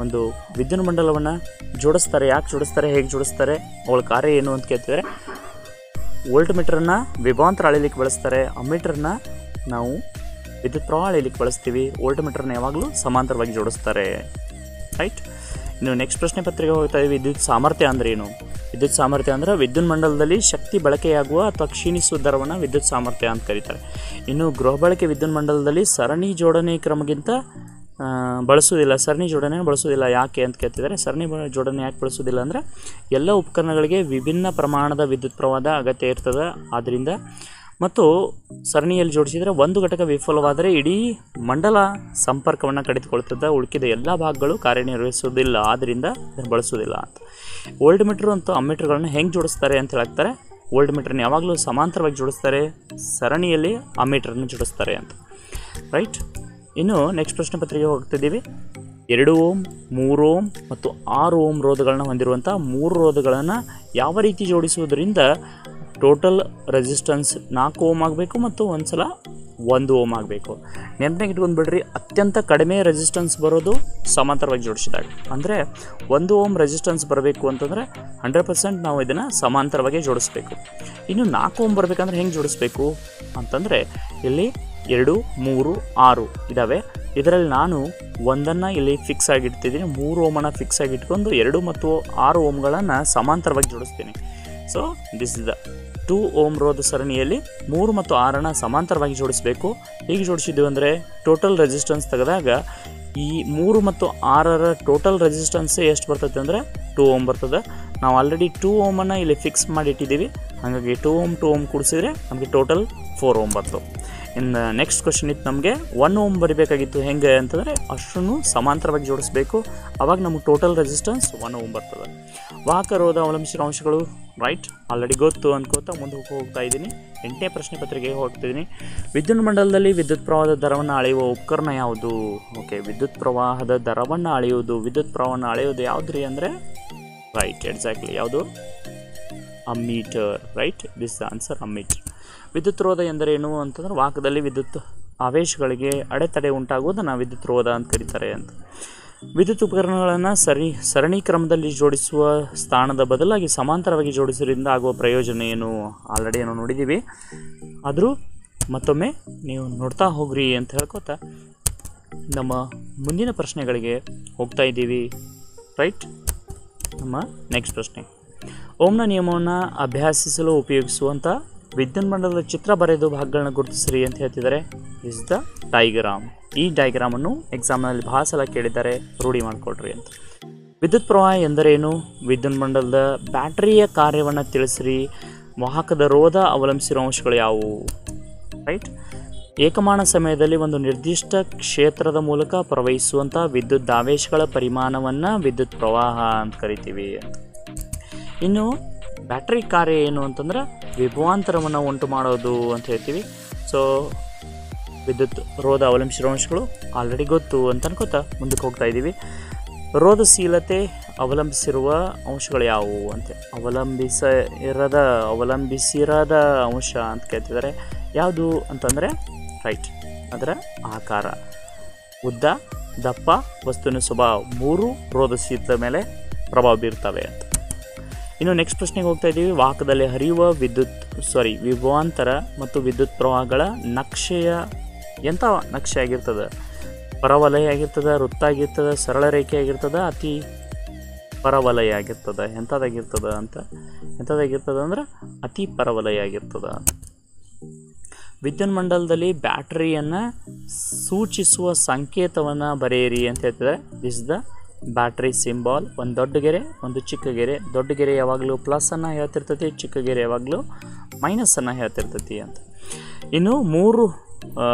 ಒಂದು ವಿದ್ಯುತ್ ಮಂಡಲವನ್ನು ಜೋಡಿಸ್ತಾರೆ. ಯಾಕೆ ಜೋಡಿಸ್ತಾರೆ? ಹೇಗೆ ಜೋಡಿಸ್ತಾರೆ? ಅವಳ ಕಾರ್ಯ ಏನು ಅಂತ ಕೇಳ್ತಿದ್ದಾರೆ. ವೋಲ್ಟ್ ಮೀಟರನ್ನ ವಿಭಾಂತರ ಅಳಿಲಿಕ್ಕೆ ಬಳಸ್ತಾರೆ. ಅಮ್ಮೀಟರ್ನ ನಾವು ವಿದ್ಯುತ್ ಪ್ರವಾಹ ಇಲ್ಲಿ ಬಳಸ್ತೀವಿ ವೋಲ್ಟ್ ಮೀಟರ್ನ ಯಾವಾಗಲೂ ಸಮಾಂತರವಾಗಿ ಜೋಡಿಸ್ತಾರೆ. ರೈಟ್ ಇನ್ನು ನೆಕ್ಸ್ಟ್ ಪ್ರಶ್ನೆ ಪತ್ರಿಕೆ ಹೋಗ್ತಾ ಇದ್ದೀವಿ, ವಿದ್ಯುತ್ ಸಾಮರ್ಥ್ಯ ಅಂದ್ರೆ ಏನು? ವಿದ್ಯುತ್ ಸಾಮರ್ಥ್ಯ ಅಂದರೆ ವಿದ್ಯುನ್ ಮಂಡಲದಲ್ಲಿ ಶಕ್ತಿ ಬಳಕೆಯಾಗುವ ಅಥವಾ ಕ್ಷೀಣಿಸುವ ದರವನ್ನು ವಿದ್ಯುತ್ ಸಾಮರ್ಥ್ಯ ಅಂತ ಕರೀತಾರೆ. ಇನ್ನು ಗೃಹ ಬಳಕೆ ವಿದ್ಯುನ್ ಮಂಡಲದಲ್ಲಿ ಸರಣಿ ಜೋಡಣೆ ಕ್ರಮಗಿಂತ ಬಳಸೋದಿಲ್ಲ ಸರಣಿ ಜೋಡಣೆ ಬಳಸುವುದಿಲ್ಲ ಯಾಕೆ ಅಂತ ಕೇಳ್ತಿದ್ದಾರೆ. ಸರಣಿ ಜೋಡಣೆ ಯಾಕೆ ಬಳಸುವುದಿಲ್ಲ ಅಂದರೆ, ಎಲ್ಲ ಉಪಕರಣಗಳಿಗೆ ವಿಭಿನ್ನ ಪ್ರಮಾಣದ ವಿದ್ಯುತ್ ಪ್ರವಾಹದ ಅಗತ್ಯ ಇರ್ತದೆ. ಆದ್ದರಿಂದ ಮತ್ತು ಸರಣಿಯಲ್ಲಿ ಜೋಡಿಸಿದರೆ ಒಂದು ಘಟಕ ವಿಫಲವಾದರೆ ಇಡೀ ಮಂಡಲ ಸಂಪರ್ಕವನ್ನು ಕಡಿದುಕೊಳ್ತದೆ ಉಳಿಕಿದ ಎಲ್ಲ ಭಾಗಗಳು ಕಾರ್ಯನಿರ್ವಹಿಸುವುದಿಲ್ಲ ಆದ್ದರಿಂದ ಇದನ್ನು ಬಳಸುವುದಿಲ್ಲ ಅಂತ. ಓಲ್ಡ್ ಮೀಟ್ರ್ ಮತ್ತು ಅಮ್ಮೀಟ್ರ್ಗಳನ್ನು ಹೆಂಗೆ ಜೋಡಿಸ್ತಾರೆ ಅಂತ ಹೇಳ್ತಾರೆ. ಓಲ್ಡ್ ಮೀಟ್ರನ್ನ ಯಾವಾಗಲೂ ಸಮಾಂತರವಾಗಿ ಜೋಡಿಸ್ತಾರೆ, ಸರಣಿಯಲ್ಲಿ ಅಮ್ಮೀಟ್ರನ್ನು ಜೋಡಿಸ್ತಾರೆ ಅಂತ. ರೈಟ್? ಇನ್ನು ನೆಕ್ಸ್ಟ್ ಪ್ರಶ್ನೆ ಪತ್ರಿಕೆ ಹೋಗ್ತಿದ್ದೀವಿ ಎರಡು ಓಮ್, ಮೂರು ಓಮ್ ಮತ್ತು ಆರು ಓಮ್ ರೋಧಗಳನ್ನು ಹೊಂದಿರುವಂಥ ಮೂರು ರೋಧಗಳನ್ನು ಯಾವ ರೀತಿ ಜೋಡಿಸುವುದರಿಂದ ಟೋಟಲ್ ರೆಸಿಸ್ಟೆನ್ಸ್ ನಾಲ್ಕು ಓಮ್ ಆಗಬೇಕು ಮತ್ತು ಒಂದು ಸಲ ಒಂದು ಓಮ್ ಆಗಬೇಕು. ನೆನಪಿನಾಗ ಇಟ್ಕೊಂಡು ಬಿಡ್ರಿ, ಅತ್ಯಂತ ಕಡಿಮೆ ರೆಸಿಸ್ಟೆನ್ಸ್ ಬರೋದು ಸಮಾಂತರವಾಗಿ ಜೋಡಿಸಿದಾಗ. ಅಂದರೆ ಒಂದು ಓಮ್ ರೆಸಿಸ್ಟೆನ್ಸ್ ಬರಬೇಕು ಅಂತಂದರೆ ಹಂಡ್ರೆಡ್ ಪರ್ಸೆಂಟ್ ನಾವು ಇದನ್ನು ಸಮಾಂತರವಾಗಿ ಜೋಡಿಸ್ಬೇಕು. ಇನ್ನು ನಾಲ್ಕು ಓಮ್ ಬರಬೇಕಂದ್ರೆ ಹೆಂಗೆ ಜೋಡಿಸ್ಬೇಕು ಅಂತಂದರೆ ಇಲ್ಲಿ ಎರಡು, ಮೂರು, ಆರು ಇದ್ದಾವೆ ಇದರಲ್ಲಿ ನಾನು ಒಂದನ್ನು ಇಲ್ಲಿ ಫಿಕ್ಸ್ ಆಗಿಡ್ತಿದ್ದೀನಿ, ಮೂರು ಓಮನ್ನು ಫಿಕ್ಸ್ ಆಗಿಟ್ಕೊಂಡು ಎರಡು ಮತ್ತು ಆರು ಓಮ್ಗಳನ್ನು ಸಮಾಂತರವಾಗಿ ಜೋಡಿಸ್ತೀನಿ. So this is the two ohm ರೋಧ ಸರಣಿಯಲ್ಲಿ ಮೂರು ಮತ್ತು ಆರನ್ನು ಸಮಾಂತರವಾಗಿ ಜೋಡಿಸಬೇಕು. ಹೀಗೆ ಜೋಡಿಸಿದ್ದೀವಿ ಅಂದರೆ ಟೋಟಲ್ ರೆಸಿಸ್ಟೆನ್ಸ್ ತೆಗೆದಾಗ ಈ ಮೂರು ಮತ್ತು ಆರರ ಟೋಟಲ್ ರೆಸಿಸ್ಟೆನ್ಸ್ ಎಷ್ಟು ಬರ್ತದೆ ಅಂದರೆ ಟೂ ಓಮ್ ಬರ್ತದೆ. ನಾವು ಆಲ್ರೆಡಿ ಟೂ ಓಮನ್ನು ಇಲ್ಲಿ ಫಿಕ್ಸ್ ಮಾಡಿ ಇಟ್ಟಿದ್ದೀವಿ ಹಾಗಾಗಿ ಟೂ ಓಮ್ ಟೂ ಓಮ್ ಕೂಡಿಸಿದ್ರೆ ನಮಗೆ ಟೋಟಲ್ ಫೋರ್ ಓಮ್ ಬಂತು ಇನ್ನು ನೆಕ್ಸ್ಟ್ ಕ್ವಶನ್ ಇತ್ತು ನಮಗೆ ಒನ್ ಓಮ್ ಬರಿಬೇಕಾಗಿತ್ತು ಹೆಂಗೆ ಅಂತಂದರೆ ಅಷ್ಟನ್ನು ಸಮಾಂತರವಾಗಿ ಜೋಡಿಸ್ಬೇಕು. ಅವಾಗ ನಮಗೆ ಟೋಟಲ್ ರೆಸಿಸ್ಟೆನ್ಸ್ ಒನ್ ಓಮ್ ಬರ್ತದೆ. ವಾಹಕ ರೋಧ ಅವಲಂಬಿಸಿರೋ ಅಂಶಗಳು ರೈಟ್ ಆಲ್ರೆಡಿ ಗೊತ್ತು ಅನ್ಕೋತಾ ಮುಂದಕ್ಕೆ ಹೋಗ್ತಾ ಇದ್ದೀನಿ. ಎಂಟನೇ ಪ್ರಶ್ನೆ ಪತ್ರಿಕೆಗೆ ಹೋಗ್ತಿದ್ದೀನಿ. ವಿದ್ಯುತ್ ಮಂಡಲದಲ್ಲಿ ವಿದ್ಯುತ್ ಪ್ರವಾಹದ ದರವನ್ನು ಅಳೆಯುವ ಉಪಕರಣ ಯಾವುದು? ಓಕೆ ವಿದ್ಯುತ್ ಪ್ರವಾಹದ ದರವನ್ನು ಅಳೆಯುವುದು, ವಿದ್ಯುತ್ ಪ್ರವಾಹವನ್ನು ಅಳೆಯುವುದು ಯಾವ್ದು ರೀ ಅಂದರೆ? ರೈಟ್ ಎಕ್ಸಾಕ್ಟ್ಲಿ ಯಾವುದು? Ammeter right this answer ammeter ವಿದ್ಯುತ್ ರೋಧ ಎಂದರೇನು ಅಂತಂದ್ರೆ ವಾಕದಲ್ಲಿ ವಿದ್ಯುತ್ ಆವೇಶಗಳಿಗೆ ಅಡೆತಡೆ ಉಂಟಾಗುವುದನ್ನು ವಿದ್ಯುತ್ ರೋಧ ಅಂತ ಕರೀತಾರೆ ಅಂತ. ವಿದ್ಯುತ್ ಉಪಕರಣಗಳನ್ನು ಸರಿ, ಸರಣಿ ಕ್ರಮದಲ್ಲಿ ಜೋಡಿಸುವ ಸ್ಥಾನದ ಬದಲಾಗಿ ಸಮಾಂತರವಾಗಿ ಜೋಡಿಸೋದ್ರಿಂದ ಆಗುವ ಪ್ರಯೋಜನ ಏನು ಆಲ್ರೆಡಿ ಏನೋ ನೋಡಿದ್ದೀವಿ. ಆದರೂ ಮತ್ತೊಮ್ಮೆ ನೀವು ನೋಡ್ತಾ ಹೋಗ್ರಿ ಅಂತ ಹೇಳ್ಕೊತಾ ನಮ್ಮ ಮುಂದಿನ ಪ್ರಶ್ನೆಗಳಿಗೆ ಹೋಗ್ತಾ ಇದ್ದೀವಿ. ರೈಟ್ ನಮ್ಮ ನೆಕ್ಸ್ಟ್ ಪ್ರಶ್ನೆ. ಓಮ್ನ ನಿಯಮವನ್ನು ಅಭ್ಯಾಸಿಸಲು ಉಪಯೋಗಿಸುವಂಥ ವಿದ್ಯುನ್ಮಂಡಲದ ಚಿತ್ರ ಬರೆದು ಭಾಗಗಳನ್ನ ಗುರುತಿಸ್ರಿ ಅಂತ ಹೇಳ್ತಿದ್ದಾರೆ. ಇಸ್ ದ ಡೈಗ್ರಾಮ್ ಈ ಡೈಗ್ರಾಮನ್ನು ಎಕ್ಸಾಮ್ನಲ್ಲಿ ಬಹಳ ಸಲ ಕೇಳಿದ್ದಾರೆ. ರೂಢಿ ಮಾಡಿಕೊಡ್ರಿ ಅಂತ. ವಿದ್ಯುತ್ ಪ್ರವಾಹ ಎಂದರೇನು? ವಿದ್ಯುನ್ಮಂಡಲದ ಬ್ಯಾಟರಿಯ ಕಾರ್ಯವನ್ನು ತಿಳಿಸ್ರಿ. ವಾಹಕದ ರೋಧ ಅವಲಂಬಿಸಿರುವ ಅಂಶಗಳು ಯಾವುವು? ರೈಟ್ ಏಕಮಾನ ಸಮಯದಲ್ಲಿ ಒಂದು ನಿರ್ದಿಷ್ಟ ಕ್ಷೇತ್ರದ ಮೂಲಕ ಪ್ರವಹಿಸುವಂಥ ವಿದ್ಯುತ್ ಆವೇಶಗಳ ಪರಿಮಾಣವನ್ನು ವಿದ್ಯುತ್ ಪ್ರವಾಹ ಅಂತ ಕರಿತೀವಿ. ಇನ್ನು ಬ್ಯಾಟ್ರಿ ಕಾರ್ಯ ಏನು ಅಂತಂದ್ರೆ ವಿಭವಾಂತರವನ್ನು ಉಂಟು ಮಾಡೋದು ಅಂತ ಹೇಳ್ತೀವಿ. ಸೊ ವಿದ್ಯುತ್ ರೋಧ ಅವಲಂಬಿಸಿರೋ ಅಂಶಗಳು ಆಲ್ರೆಡಿ ಗೊತ್ತು ಅಂತ ಅನ್ಕೋತಾ ಮುಂದಕ್ಕೆ ಹೋಗ್ತಾ ಇದ್ದೀವಿ. ರೋಧಶೀಲತೆ ಅವಲಂಬಿಸಿರುವ ಅಂಶಗಳು ಯಾವುವು ಅಂತ. ಅವಲಂಬಿಸ ಇರದ, ಅವಲಂಬಿಸಿರದ ಅಂಶ ಅಂತ ಕೇಳ್ತಿದ್ದಾರೆ. ಯಾವುದು ಅಂತಂದರೆ ರೈಟ್ ಅದರ ಆಕಾರ. ಉದ್ದ, ದಪ್ಪ, ವಸ್ತುವಿನ ಸ್ವಭಾವ ಮೂರು ರೋಧಶೀಲದ ಮೇಲೆ ಪ್ರಭಾವ ಬೀರ್ತವೆ ಅಂತ. ಇನ್ನು ನೆಕ್ಸ್ಟ್ ಪ್ರಶ್ನೆಗೆ ಹೋಗ್ತಾ ಇದ್ದೀವಿ ವಾಹಕದಲ್ಲಿ ಹರಿಯುವ ವಿದ್ಯುತ್ ಸಾರಿ ವಿಭವಾಂತರ ಮತ್ತು ವಿದ್ಯುತ್ ಪ್ರವಾಹಗಳ ನಕ್ಷೆಯ ಎಂಥ ನಕ್ಷೆ ಆಗಿರ್ತದೆ? ಪರವಲಯ ಆಗಿರ್ತದೆ ವೃತ್ತ ಆಗಿರ್ತದೆ ಸರಳ ರೇಖೆ ಆಗಿರ್ತದೆ, ಅತಿ ಪರವಲಯ ಆಗಿರ್ತದೆ. ಎಂಥದ್ದಾಗಿರ್ತದೆ ಅಂತ? ಎಂಥದ್ದಾಗಿರ್ತದೆ ಅಂದ್ರೆ ಅತಿ ಪರವಲಯ ಆಗಿರ್ತದೆ ವಿದ್ಯುನ್ಮಂಡಲದಲ್ಲಿ ಬ್ಯಾಟರಿಯನ್ನು ಸೂಚಿಸುವ ಸಂಕೇತವನ್ನು ಬರೆಯಿರಿ ಅಂತ ಹೇಳ್ತಿದ್ದಾರೆ. ದಿಸ್ ದ ಬ್ಯಾಟ್ರಿ ಸಿಂಬಾಲ್ ಒಂದು ದೊಡ್ಡ ಗೆರೆ, ಒಂದು ಚಿಕ್ಕ ಗೆರೆ. ದೊಡ್ಡ ಗೆರೆ ಯಾವಾಗಲೂ ಪ್ಲಸ್ಸನ್ನು ಹೇಳ್ತಿರ್ತೈತಿ, ಚಿಕ್ಕ ಗೆರೆ ಯಾವಾಗಲೂ ಮೈನಸನ್ನು ಹೇಳ್ತಿರ್ತೈತಿ ಅಂತ. ಇನ್ನು ಮೂರು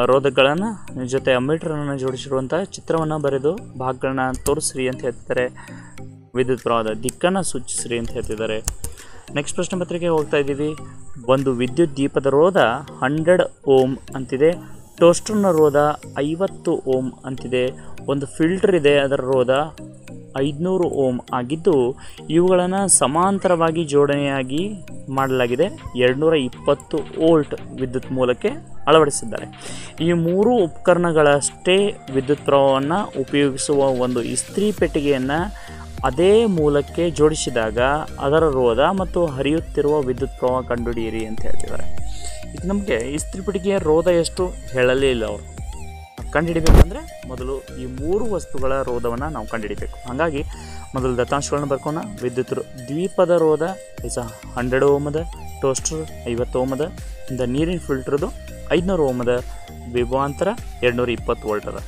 ರೋಧಗಳನ್ನು ಜೊತೆ ಅಮ್ಮೀಟ್ರನ್ನು ಜೋಡಿಸಿರುವಂಥ ಚಿತ್ರವನ್ನು ಬರೆದು ಭಾಗಗಳನ್ನ ತೋರಿಸ್ರಿ ಅಂತ ಹೇಳ್ತಿದ್ದಾರೆ. ವಿದ್ಯುತ್ ಪ್ರವಾಹದ ದಿಕ್ಕನ್ನು ಸೂಚಿಸ್ರಿ ಅಂತ ಹೇಳ್ತಿದ್ದಾರೆ. ನೆಕ್ಸ್ಟ್ ಪ್ರಶ್ನೆ ಪತ್ರಿಕೆ ಹೋಗ್ತಾ ಇದ್ದೀವಿ. ಒಂದು ವಿದ್ಯುತ್ ದೀಪದ ರೋಧ ಹಂಡ್ರೆಡ್ ಓಮ್ ಅಂತಿದೆ. ಟೋಸ್ಟರ್ನ ರೋಧ ಐವತ್ತು ಓಮ್ ಅಂತಿದೆ. ಒಂದು ಫಿಲ್ಟರ್ ಇದೆ, ಅದರ ರೋಧ ಐದುನೂರು ಓಮ್ ಆಗಿದ್ದು, ಇವುಗಳನ್ನು ಸಮಾಂತರವಾಗಿ ಜೋಡಣೆಯಾಗಿ ಮಾಡಲಾಗಿದೆ. ಎರಡುನೂರ ಇಪ್ಪತ್ತು ವೋಲ್ಟ್ ವಿದ್ಯುತ್ ಮೂಲಕ್ಕೆ ಅಳವಡಿಸಿದ್ದಾರೆ. ಈ ಮೂರು ಉಪಕರಣಗಳಷ್ಟೇ ವಿದ್ಯುತ್ ಪ್ರವಾಹವನ್ನು ಉಪಯೋಗಿಸುವ ಒಂದು ಇಸ್ತ್ರಿ ಪೆಟ್ಟಿಗೆಯನ್ನು ಅದೇ ಮೂಲಕ್ಕೆ ಜೋಡಿಸಿದಾಗ ಅದರ ರೋಧ ಮತ್ತು ಹರಿಯುತ್ತಿರುವ ವಿದ್ಯುತ್ ಪ್ರವಾಹ ಕಂಡುಹಿಡಿಯಿರಿ ಅಂತ ಹೇಳ್ತಿದ್ದಾರೆ. ಈಗ ನಮಗೆ ಇಸ್ತ್ರಿ ಪಿಟಿಗೆಯ ರೋಧ ಎಷ್ಟು ಹೇಳಲೇ ಇಲ್ಲ ಅವರು. ಕಂಡುಹಿಡಿಬೇಕಂದ್ರೆ ಮೊದಲು ಈ ಮೂರು ವಸ್ತುಗಳ ರೋಧವನ್ನು ನಾವು ಕಂಡುಹಿಡಿಬೇಕು. ಹಾಗಾಗಿ ಮೊದಲು ದತ್ತಾಂಶಗಳನ್ನ ಬರ್ಕೋಣ. ವಿದ್ಯುತ್ ದ್ವೀಪದ ರೋಧ ಇಸ್ ಹಂಡ್ರೆಡ್ ಓಮದ ಟೋಸ್ಟರ್ ಐವತ್ತು ಓಮದ ಇಂದ ನೀರಿನ ಫಿಲ್ಟ್ರದು ಐದುನೂರು ಓಮದ ವಿಭವಾಂತರ ಎರಡುನೂರ ಇಪ್ಪತ್ತು ವೋಲ್ಟ್ ಅದ.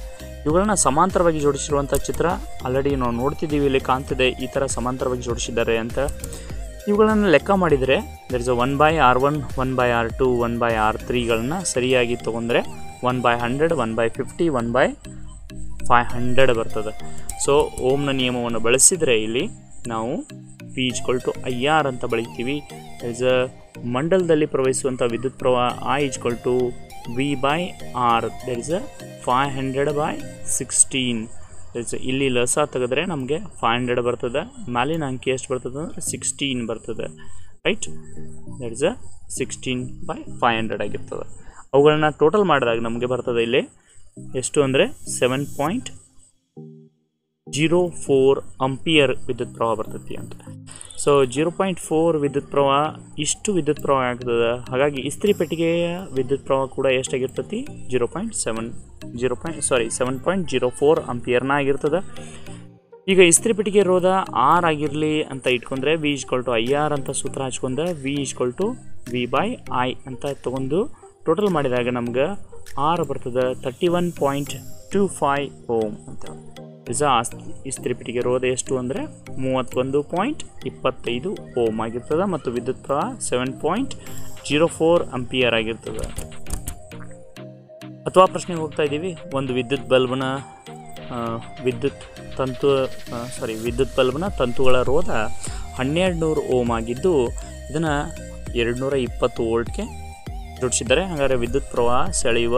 ಇವುಗಳನ್ನ ಸಮಾಂತರವಾಗಿ ಜೋಡಿಸಿರುವಂಥ ಚಿತ್ರ, ಆಲ್ರೆಡಿ ನಾವು ನೋಡ್ತಿದ್ದೀವಿ, ಇಲ್ಲಿ ಕಾಣ್ತಿದೆ, ಈ ಥರ ಸಮಾಂತರವಾಗಿ ಜೋಡಿಸಿದ್ದಾರೆ ಅಂತ ಇವುಗಳನ್ನು ಲೆಕ್ಕ ಮಾಡಿದರೆ there is uh one by R one one by R two one by R ತ್ರೀಗಳನ್ನ ಸರಿಯಾಗಿ ತೊಗೊಂಡ್ರೆ one by hundred one by fifty one by five hundred ಬರ್ತದೆ. ಸೊ ಓಮ್ನ ನಿಯಮವನ್ನು ಬಳಸಿದರೆ ಇಲ್ಲಿ ನಾವು P is equal to I R ಅಂತ ಬಳೀತೀವಿ. ಇಸ್ ಅ ಮಂಡಲದಲ್ಲಿ ಪ್ರವಹಿಸುವಂಥ ವಿದ್ಯುತ್ ಪ್ರವಾಹ I is equal to V by R there is uh five hundred by sixteen ಇಲ್ಲಿ ಲಸ ತೆಗೆದ್ರೆ ನಮಗೆ ಫೈವ್ ಹಂಡ್ರೆಡ್ ಬರ್ತದೆ. ಮ್ಯಾಲಿನ ಅಂಕಿ ಎಷ್ಟು ಬರ್ತದೆ ಅಂದರೆ ಸಿಕ್ಸ್ಟೀನ್ ಬರ್ತದೆ. Right that is uh sixteen by five hundred ಆಗಿರ್ತದೆ. ಅವುಗಳನ್ನ ಟೋಟಲ್ ಮಾಡಿದಾಗ ನಮಗೆ ಬರ್ತದೆ ಇಲ್ಲಿ ಎಷ್ಟು ಅಂದರೆ seven point zero four ampere ವಿದ್ಯುತ್ ಪ್ರವಾಹ ಬರ್ತೈತಿ ಅಂತ. ಸೊ ಜೀರೋ ಪಾಯಿಂಟ್ ಫೋರ್ ವಿದ್ಯುತ್ ಪ್ರವಾಹ ಇಷ್ಟು ವಿದ್ಯುತ್ ಪ್ರವಾಹ ಆಗ್ತದೆ. ಹಾಗಾಗಿ ಇಸ್ತ್ರಿ ಪೆಟ್ಟಿಗೆಯ ವಿದ್ಯುತ್ ಪ್ರವಾಹ ಕೂಡ ಎಷ್ಟಾಗಿರ್ತೈತಿ? Zero point seven, zero point sorry seven point zero four ಅಂಪಿಯರ್ನ ಆಗಿರ್ತದೆ. ಈಗ ಇಸ್ತ್ರಿ ಪೆಟ್ಟಿಗೆ ರೋಧ ಆರ್ ಆಗಿರಲಿ ಅಂತ ಇಟ್ಕೊಂಡ್ರೆ V is equal to I R ಅಂತ ಸೂತ್ರ ಹಚ್ಕೊಂಡ್ರೆ V is equal to V by I ಅಂತ ತೊಗೊಂಡು ಟೋಟಲ್ ಮಾಡಿದಾಗ ನಮ್ಗೆ ಆರ್ ಬರ್ತದೆ. Thirty one point two five ohm ಅಂತ. ನಿಜ ಇಸ್ತ್ರಿ ಪೆಟ್ಟಿಗೆ ರೋಧ ಎಷ್ಟು ಅಂದರೆ ಮೂವತ್ತೊಂದು ಪಾಯಿಂಟ್ ಇಪ್ಪತ್ತೈದು ಓಮ್ ಆಗಿರ್ತದೆ ಮತ್ತು ವಿದ್ಯುತ್ ಪ್ರವಾಹ seven point zero four ampere ಆಗಿರ್ತದೆ. ಅಥವಾ ಪ್ರಶ್ನೆಗೆ ಹೋಗ್ತಾ ಇದ್ದೀವಿ. ಒಂದು ವಿದ್ಯುತ್ ಬಲ್ಬ್ನ ವಿದ್ಯುತ್ ತಂತು ಸಾರಿ ವಿದ್ಯುತ್ ಬಲ್ಬ್ನ ತಂತುಗಳ ರೋಧ ಹನ್ನೆರಡು ನೂರು ಓಮ್ ಆಗಿದ್ದು, ಇದನ್ನು ಎರಡು ನೂರ ಇಪ್ಪತ್ತು ವೋಲ್ಟ್ಗೆ ಜೋಡಿಸಿದ್ದಾರೆ ಹಾಗಾದರೆ ವಿದ್ಯುತ್ ಪ್ರವಾಹ ಸೆಳೆಯುವ,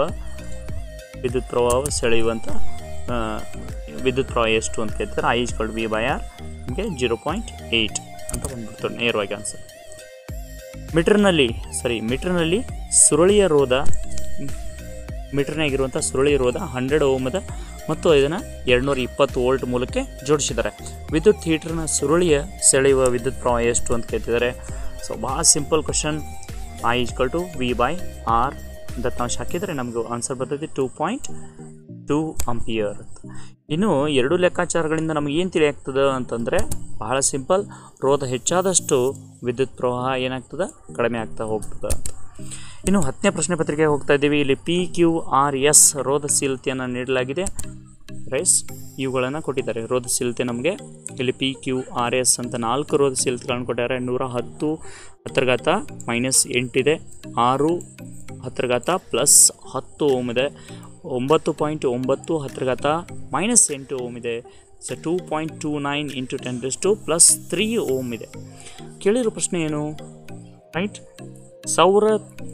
ವಿದ್ಯುತ್ ಪ್ರವಾಹ ಸೆಳೆಯುವಂಥ ವಿದ್ಯುತ್ ಪ್ರವಾಹ ಎಷ್ಟು ಅಂತ ಕೇಳ್ತಾರೆ I is V by R ನಿಮಗೆ ಜೀರೋ ಪಾಯಿಂಟ್ ಏಯ್ಟ್ ಅಂತ ಬಂದ್ಬಿಡ್ತಾರೆ ನೇರವಾಗಿ ಆನ್ಸರ್ ಮೀಟರ್ನಲ್ಲಿ ಸರಿ ಮೀಟರ್ನಲ್ಲಿ ಸುರುಳಿಯ ರೋಧ ಮೀಟರ್ನಾಗಿರುವಂಥ ಸುರುಳಿ ರೋಧ ಹಂಡ್ರೆಡ್ ಓಮದ ಮತ್ತು ಇದನ್ನು ಎರಡುನೂರ ಇಪ್ಪತ್ತು ವೋಲ್ಟ್ ಮೂಲಕ್ಕೆ ಜೋಡಿಸಿದ್ದಾರೆ. ವಿದ್ಯುತ್ ಹೀಟರ್ನ ಸುರುಳಿಯ ಸೆಳೆಯುವ ವಿದ್ಯುತ್ ಪ್ರವಾಹ ಎಷ್ಟು ಅಂತ ಕೇಳ್ತಿದ್ದಾರೆ? ಸೊ ಭಾಳ simple question I is equal to V by R ದತ್ತಾಂಶ ಹಾಕಿದರೆ ನಮಗೆ ಆನ್ಸರ್ ಬರ್ತೈತಿ ಟೂ ಪಾಯಿಂಟ್ ಟೂ ಅಂಪಿಯರ್ ಇನ್ನು ಎರಡು ಲೆಕ್ಕಾಚಾರಗಳಿಂದ ನಮಗೆ ಏನು ತಿಳಿಯಾಗ್ತದೆ ಅಂತಂದರೆ ಬಹಳ ಸಿಂಪಲ್ ರೋಧ ಹೆಚ್ಚಾದಷ್ಟು ವಿದ್ಯುತ್ ಪ್ರವಾಹ ಏನಾಗ್ತದೆ? ಕಡಿಮೆ ಆಗ್ತಾ ಹೋಗ್ತದೆ ಅಂತ. ಇನ್ನು ಹತ್ತನೇ ಪ್ರಶ್ನೆ ಪತ್ರಿಕೆಗೆ ಹೋಗ್ತಾ ಇದ್ದೀವಿ. ಇಲ್ಲಿ ಪಿ ಕ್ಯೂ ಆರ್ ಎಸ್ ರೋಧಶೀಲತೆಯನ್ನು ನೀಡಲಾಗಿದೆ. ರೈಸ್ ಇವುಗಳನ್ನು ಕೊಟ್ಟಿದ್ದಾರೆ. ರೋಧಶೀಲತೆ ನಮಗೆ ಇಲ್ಲಿ ಪಿ ಕ್ಯೂ ಆರ್ ಎಸ್ ಅಂತ ನಾಲ್ಕು ರೋಧಶೀಲತೆಗಳನ್ನು ಕೊಟ್ಟಿದ್ದಾರೆ. ನೂರ ಹತ್ತು ಹತ್ತರಘಾತ ಮೈನಸ್ ಎಂಟಿದೆ. ಆರು ಹತ್ತರಘಾತ ಪ್ಲಸ್ ಹತ್ತು ಓಮ್ ಇದೆ. ಒಂಬತ್ತು ಪಾಯಿಂಟ್ ಒಂಬತ್ತು ಹತ್ತಿರಗತ ಮೈನಸ್ ಎಂಟು ಓಮ್ ಇದೆ. So two point two nine into ten to plus three ohm ಇದೆ. ಕೇಳಿರೋ ಪ್ರಶ್ನೆ ಏನು? ರೈಟ್ ಸೌರ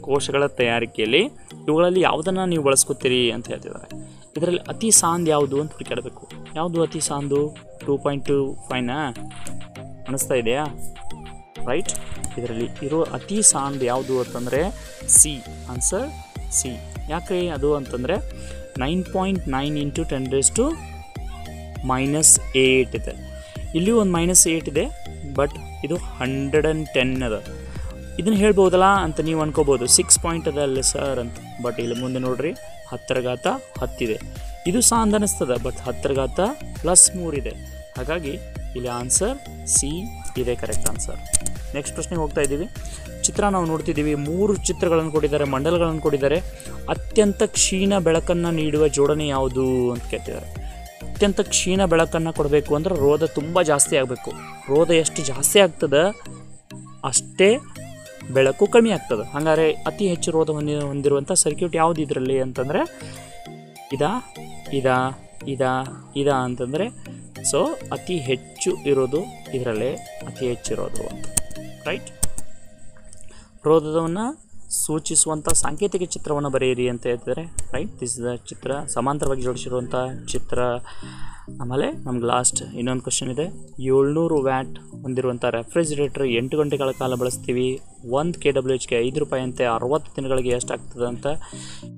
ಕೋಶಗಳ ತಯಾರಿಕೆಯಲ್ಲಿ ಇವುಗಳಲ್ಲಿ ಯಾವುದನ್ನು ನೀವು ಬಳಸ್ಕೊತೀರಿ ಅಂತ ಹೇಳ್ತಿದ್ದಾರೆ. ಇದರಲ್ಲಿ ಅತಿ ಸಾಂದ್ ಯಾವುದು ಅಂತ ಹುಡುಕಾಡಬೇಕು ಯಾವುದು ಅತಿ ಸಾಂದು? ಟೂ ಪಾಯಿಂಟ್ ಟು ಫೈನಾ ಅನಿಸ್ತಾ ಇದೆಯಾ? ರೈಟ್ ಇದರಲ್ಲಿ ಇರೋ ಅತಿ ಸಾಂದ್ ಯಾವುದು ಅಂತಂದರೆ ಸಿ ಆನ್ಸರ್ ಸಿ ಯಾಕೆ ಅದು ಅಂತಂದರೆ nine point nine into ten raise to minus eight ಇದೆ. ಇಲ್ಲಿ ಒಂದು ಮೈನಸ್ ಏಯ್ಟ್ ಇದೆ ಬಟ್ ಇದು ಹಂಡ್ರೆಡ್ ಆ್ಯಂಡ್ ಟೆನ್ ಅದ. ಇದನ್ನು ಹೇಳ್ಬೋದಲ್ಲ ಅಂತ ನೀವು ಅನ್ಕೋಬೋದು. ಸಿಕ್ಸ್ ಪಾಯಿಂಟ್ ಅದ ಅಲ್ಲೇ ಸರ್ ಅಂತ. ಬಟ್ ಇಲ್ಲಿ ಮುಂದೆ ನೋಡ್ರಿ ಹತ್ತರ ಘಾತ ಹತ್ತಿದೆ ಇದು ಸಹ ಅಂದ ಬಟ್ ಹತ್ತರ ಘಾತ ಪ್ಲಸ್ ಮೂರಿದೆ ಹಾಗಾಗಿ ಇಲ್ಲಿ ಆನ್ಸರ್ ಸಿ ಇದೆ ಕರೆಕ್ಟ್ ಆನ್ಸರ್ ನೆಕ್ಸ್ಟ್ ಪ್ರಶ್ನೆಗೆ ಹೋಗ್ತಾ ಇದ್ದೀವಿ. ಚಿತ್ರ ನಾವು ನೋಡ್ತಿದ್ದೀವಿ. ಮೂರು ಚಿತ್ರಗಳನ್ನು ಕೊಟ್ಟಿದ್ದಾರೆ, ಮಂಡಲಗಳನ್ನು ಕೊಟ್ಟಿದ್ದಾರೆ. ಅತ್ಯಂತ ಕ್ಷೀಣ ಬೆಳಕನ್ನು ನೀಡುವ ಜೋಡಣೆ ಯಾವುದು ಅಂತ ಕೇಳ್ತಿದ್ದಾರೆ. ಅತ್ಯಂತ ಕ್ಷೀಣ ಬೆಳಕನ್ನು ಕೊಡಬೇಕು ಅಂದ್ರೆ ರೋಧ ತುಂಬ ಜಾಸ್ತಿ ಆಗಬೇಕು. ರೋಧ ಎಷ್ಟು ಜಾಸ್ತಿ ಆಗ್ತದೆ, ಅಷ್ಟೇ ಬೆಳಕು ಕಮ್ಮಿ ಆಗ್ತದೆ. ಹಾಗಾದರೆ ಅತಿ ಹೆಚ್ಚು ರೋಧ ಹೊಂದಿ ಹೊಂದಿರುವಂಥ ಸರ್ಕ್ಯೂಟ್ ಯಾವುದು ಇದರಲ್ಲಿ ಅಂತಂದರೆ ಇದಾ ಇದಾ ಇದಾ ಇದಾ ಅಂತಂದರೆ ಸೊ ಅತಿ ಹೆಚ್ಚು ಇರೋದು ಇದರಲ್ಲೇ ಅತಿ ಹೆಚ್ಚಿರೋದು ರೈಟ್ ರೋಧವನ್ನು ಸೂಚಿಸುವಂಥ ಸಾಂಕೇತಿಕ ಚಿತ್ರವನ್ನು ಬರೆಯಿರಿ ಅಂತ ಹೇಳ್ತಿದ್ದಾರೆ ರೈಟ್ ದಿಸ್ ದ ಚಿತ್ರ. ಸಮಾಂತರವಾಗಿ ಜೋಡಿಸಿರುವಂಥ ಚಿತ್ರ. ಆಮೇಲೆ ನಮ್ಗೆ ಲಾಸ್ಟ್ ಇನ್ನೊಂದು ಕ್ವಶನ್ ಇದೆ. ಏಳ್ನೂರು ವ್ಯಾಟ್ ಹೊಂದಿರುವಂಥ ರೆಫ್ರಿಜಿರೇಟರ್ ಎಂಟು ಗಂಟೆಗಳ ಕಾಲ ಬಳಸ್ತೀವಿ. ಒಂದು ಕೆ ಡಬ್ಲ್ಯೂ ಎಚ್ಗೆ ಐದು ರೂಪಾಯಿ ಅಂತೆ ಅರವತ್ತು ದಿನಗಳಿಗೆ ಎಷ್ಟಾಗ್ತದೆ ಅಂತ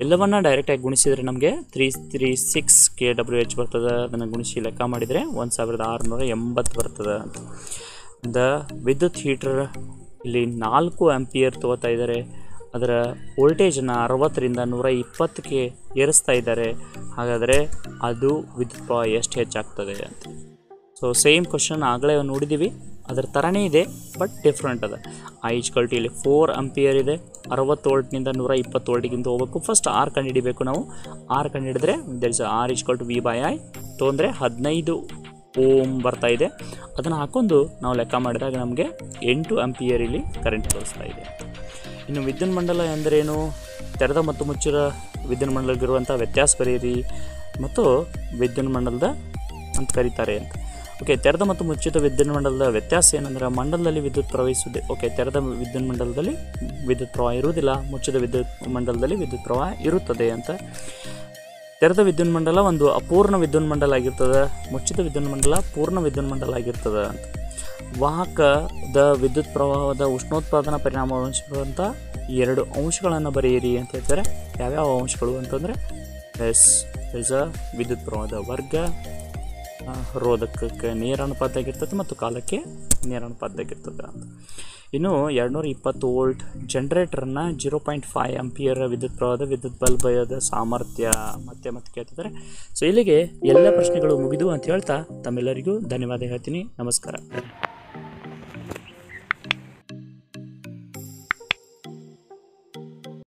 ಎಲ್ಲವನ್ನ ಡೈರೆಕ್ಟಾಗಿ ಗುಣಿಸಿದರೆ ನಮಗೆ three three six K W H ಬರ್ತದೆ. ಅದನ್ನು ಗುಣಿಸಿ ಲೆಕ್ಕ ಮಾಡಿದರೆ ಒಂದು ಸಾವಿರದ ಆರುನೂರ ಎಂಬತ್ತು ಬರ್ತದೆ ಅಂತ. ದ ವಿದ್ಯುತ್ ಹೀಟರ್ ಇಲ್ಲಿ ನಾಲ್ಕು ಆಂಪಿಯರ್ ತಗೋತಾ ಇದ್ದಾರೆ. ಅದರ ವೋಲ್ಟೇಜನ್ನು ಅರವತ್ತರಿಂದ ನೂರ ಇಪ್ಪತ್ತಕ್ಕೆ ಏರಿಸ್ತಾ ಇದ್ದಾರೆ. ಹಾಗಾದರೆ ಅದು ವಿದ್ಯುತ್ ಪ್ರವಾಹ ಎಷ್ಟು ಹೆಚ್ಚಾಗ್ತದೆ ಅಂತ. ಸೊ ಸೇಮ್ ಕ್ವಶನ್ ಆಗಲೇ ನೋಡಿದ್ದೀವಿ ಅದರ ಥರನೇ ಇದೆ ಬಟ್ ಡಿಫ್ರೆಂಟ್ ಅದ. ಐ ಇಜ್ಕಲ್ಟಿ ಇಲ್ಲಿ ಫೋರ್ ಅಂಪಿಯರ್ ಇದೆ. ಅರವತ್ತು ವೋಲ್ಟ್ನಿಂದ ನೂರ ಇಪ್ಪತ್ತು ವೋಲ್ಟಿಗಿಂತ ಹೋಗಬೇಕು. ಫಸ್ಟ್ ಆರ್ ಕಂಡುಹಿಡಿಬೇಕು ನಾವು. R ಕಂಡುಹಿಡಿದ್ರೆ there is R is equal to V by I ತೊಂದರೆ ಹದಿನೈದು ಓಮ್ ಬರ್ತಾ ಇದೆ. ಅದನ್ನು ಹಾಕ್ಕೊಂಡು ನಾವು ಲೆಕ್ಕ ಮಾಡಿದಾಗ ನಮಗೆ ಎಂಟು ಆಂಪಿಯರ್ ಇಲ್ಲಿ ಕರೆಂಟ್ ತೋರಿಸ್ತಾ ಇದೆ. ಇನ್ನು ವಿದ್ಯುನ್ ಮಂಡಲ ಎಂದರೇನು? ತೆರೆದ ಮತ್ತು ಮುಚ್ಚಿದ ವಿದ್ಯುನ್ ಮಂಡಲಗಿರುವಂಥ ವ್ಯತ್ಯಾಸ ಬರೆಯಿರಿ ಮತ್ತು ವಿದ್ಯುನ್ ಮಂಡಲದ ಅಂತ ಕರೀತಾರೆ ಅಂತ. ಓಕೆ ತೆರೆದ ಮತ್ತು ಮುಚ್ಚಿದ ವಿದ್ಯುನ್ ಮಂಡಲದ ವ್ಯತ್ಯಾಸ ಏನಂದ್ರೆ ಮಂಡಲದಲ್ಲಿ ವಿದ್ಯುತ್ ಪ್ರವಹಿಸುವುದೇ ಓಕೆ ತೆರೆದ ವಿದ್ಯುನ್ ಮಂಡಲದಲ್ಲಿ ವಿದ್ಯುತ್ ಪ್ರವಾಹ ಇರುವುದಿಲ್ಲ, ಮುಚ್ಚಿದ ವಿದ್ಯುತ್ ಮಂಡಲದಲ್ಲಿ ವಿದ್ಯುತ್ ಪ್ರವಾಹ ಇರುತ್ತದೆ ಅಂತ. ತೆರೆದ ವಿದ್ಯುನ್ ಮಂಡಲ ಒಂದು ಅಪೂರ್ಣ ವಿದ್ಯುನ್ ಮಂಡಲ ಆಗಿರ್ತದೆ, ಮುಚ್ಚಿದ ವಿದ್ಯುನ್ ಮಂಡಲ ಪೂರ್ಣ ವಿದ್ಯುನ್ ಮಂಡಲ ಆಗಿರ್ತದೆ ಅಂತ. ವಾಹಕದ ವಿದ್ಯುತ್ ಪ್ರವಾಹದ ಉಷ್ಣೋತ್ಪಾದನಾ ಪರಿಣಾಮವಂಶ ಎರಡು ಅಂಶಗಳನ್ನು ಬರೆಯಿರಿ ಅಂತ ಹೇಳ್ತಾರೆ. ಯಾವ್ಯಾವ ಅಂಶಗಳು ಅಂತಂದರೆ, ಎಸ್ ಇಸ್ ಅ ವಿದ್ಯುತ್ ಪ್ರವಾಹದ ವರ್ಗ ರೋಧಕಕ್ಕೆ ನೇರ ಅನುಪಾತದಾಗಿರ್ತದೆ ಮತ್ತು ಕಾಲಕ್ಕೆ ನೇರ ಅನುಪಾತದಾಗಿರ್ತದೆ ಅಂತ. ಇನ್ನು ಎರಡುನೂರ ಇಪ್ಪತ್ತು ವೋಲ್ಟ್ ಜನ್ರೇಟರ್ನ ಜೀರೋ ಪಾಯಿಂಟ್ ಫೈವ್ ಅಂಪಿಯರ್ ವಿದ್ಯುತ್ ಪ್ರವಾಹದ ವಿದ್ಯುತ್ ಬಲ್ಬದ ಸಾಮರ್ಥ್ಯ ಮತ್ತೆ ಮತ್ತೆ ಕೇಳ್ತಿದ್ದಾರೆ. ಸೊ ಇಲ್ಲಿಗೆ ಎಲ್ಲ ಪ್ರಶ್ನೆಗಳು ಮುಗಿದು ಅಂತ ಹೇಳ್ತಾ ತಮ್ಮೆಲ್ಲರಿಗೂ ಧನ್ಯವಾದ ಹೇಳ್ತೀನಿ. ನಮಸ್ಕಾರ.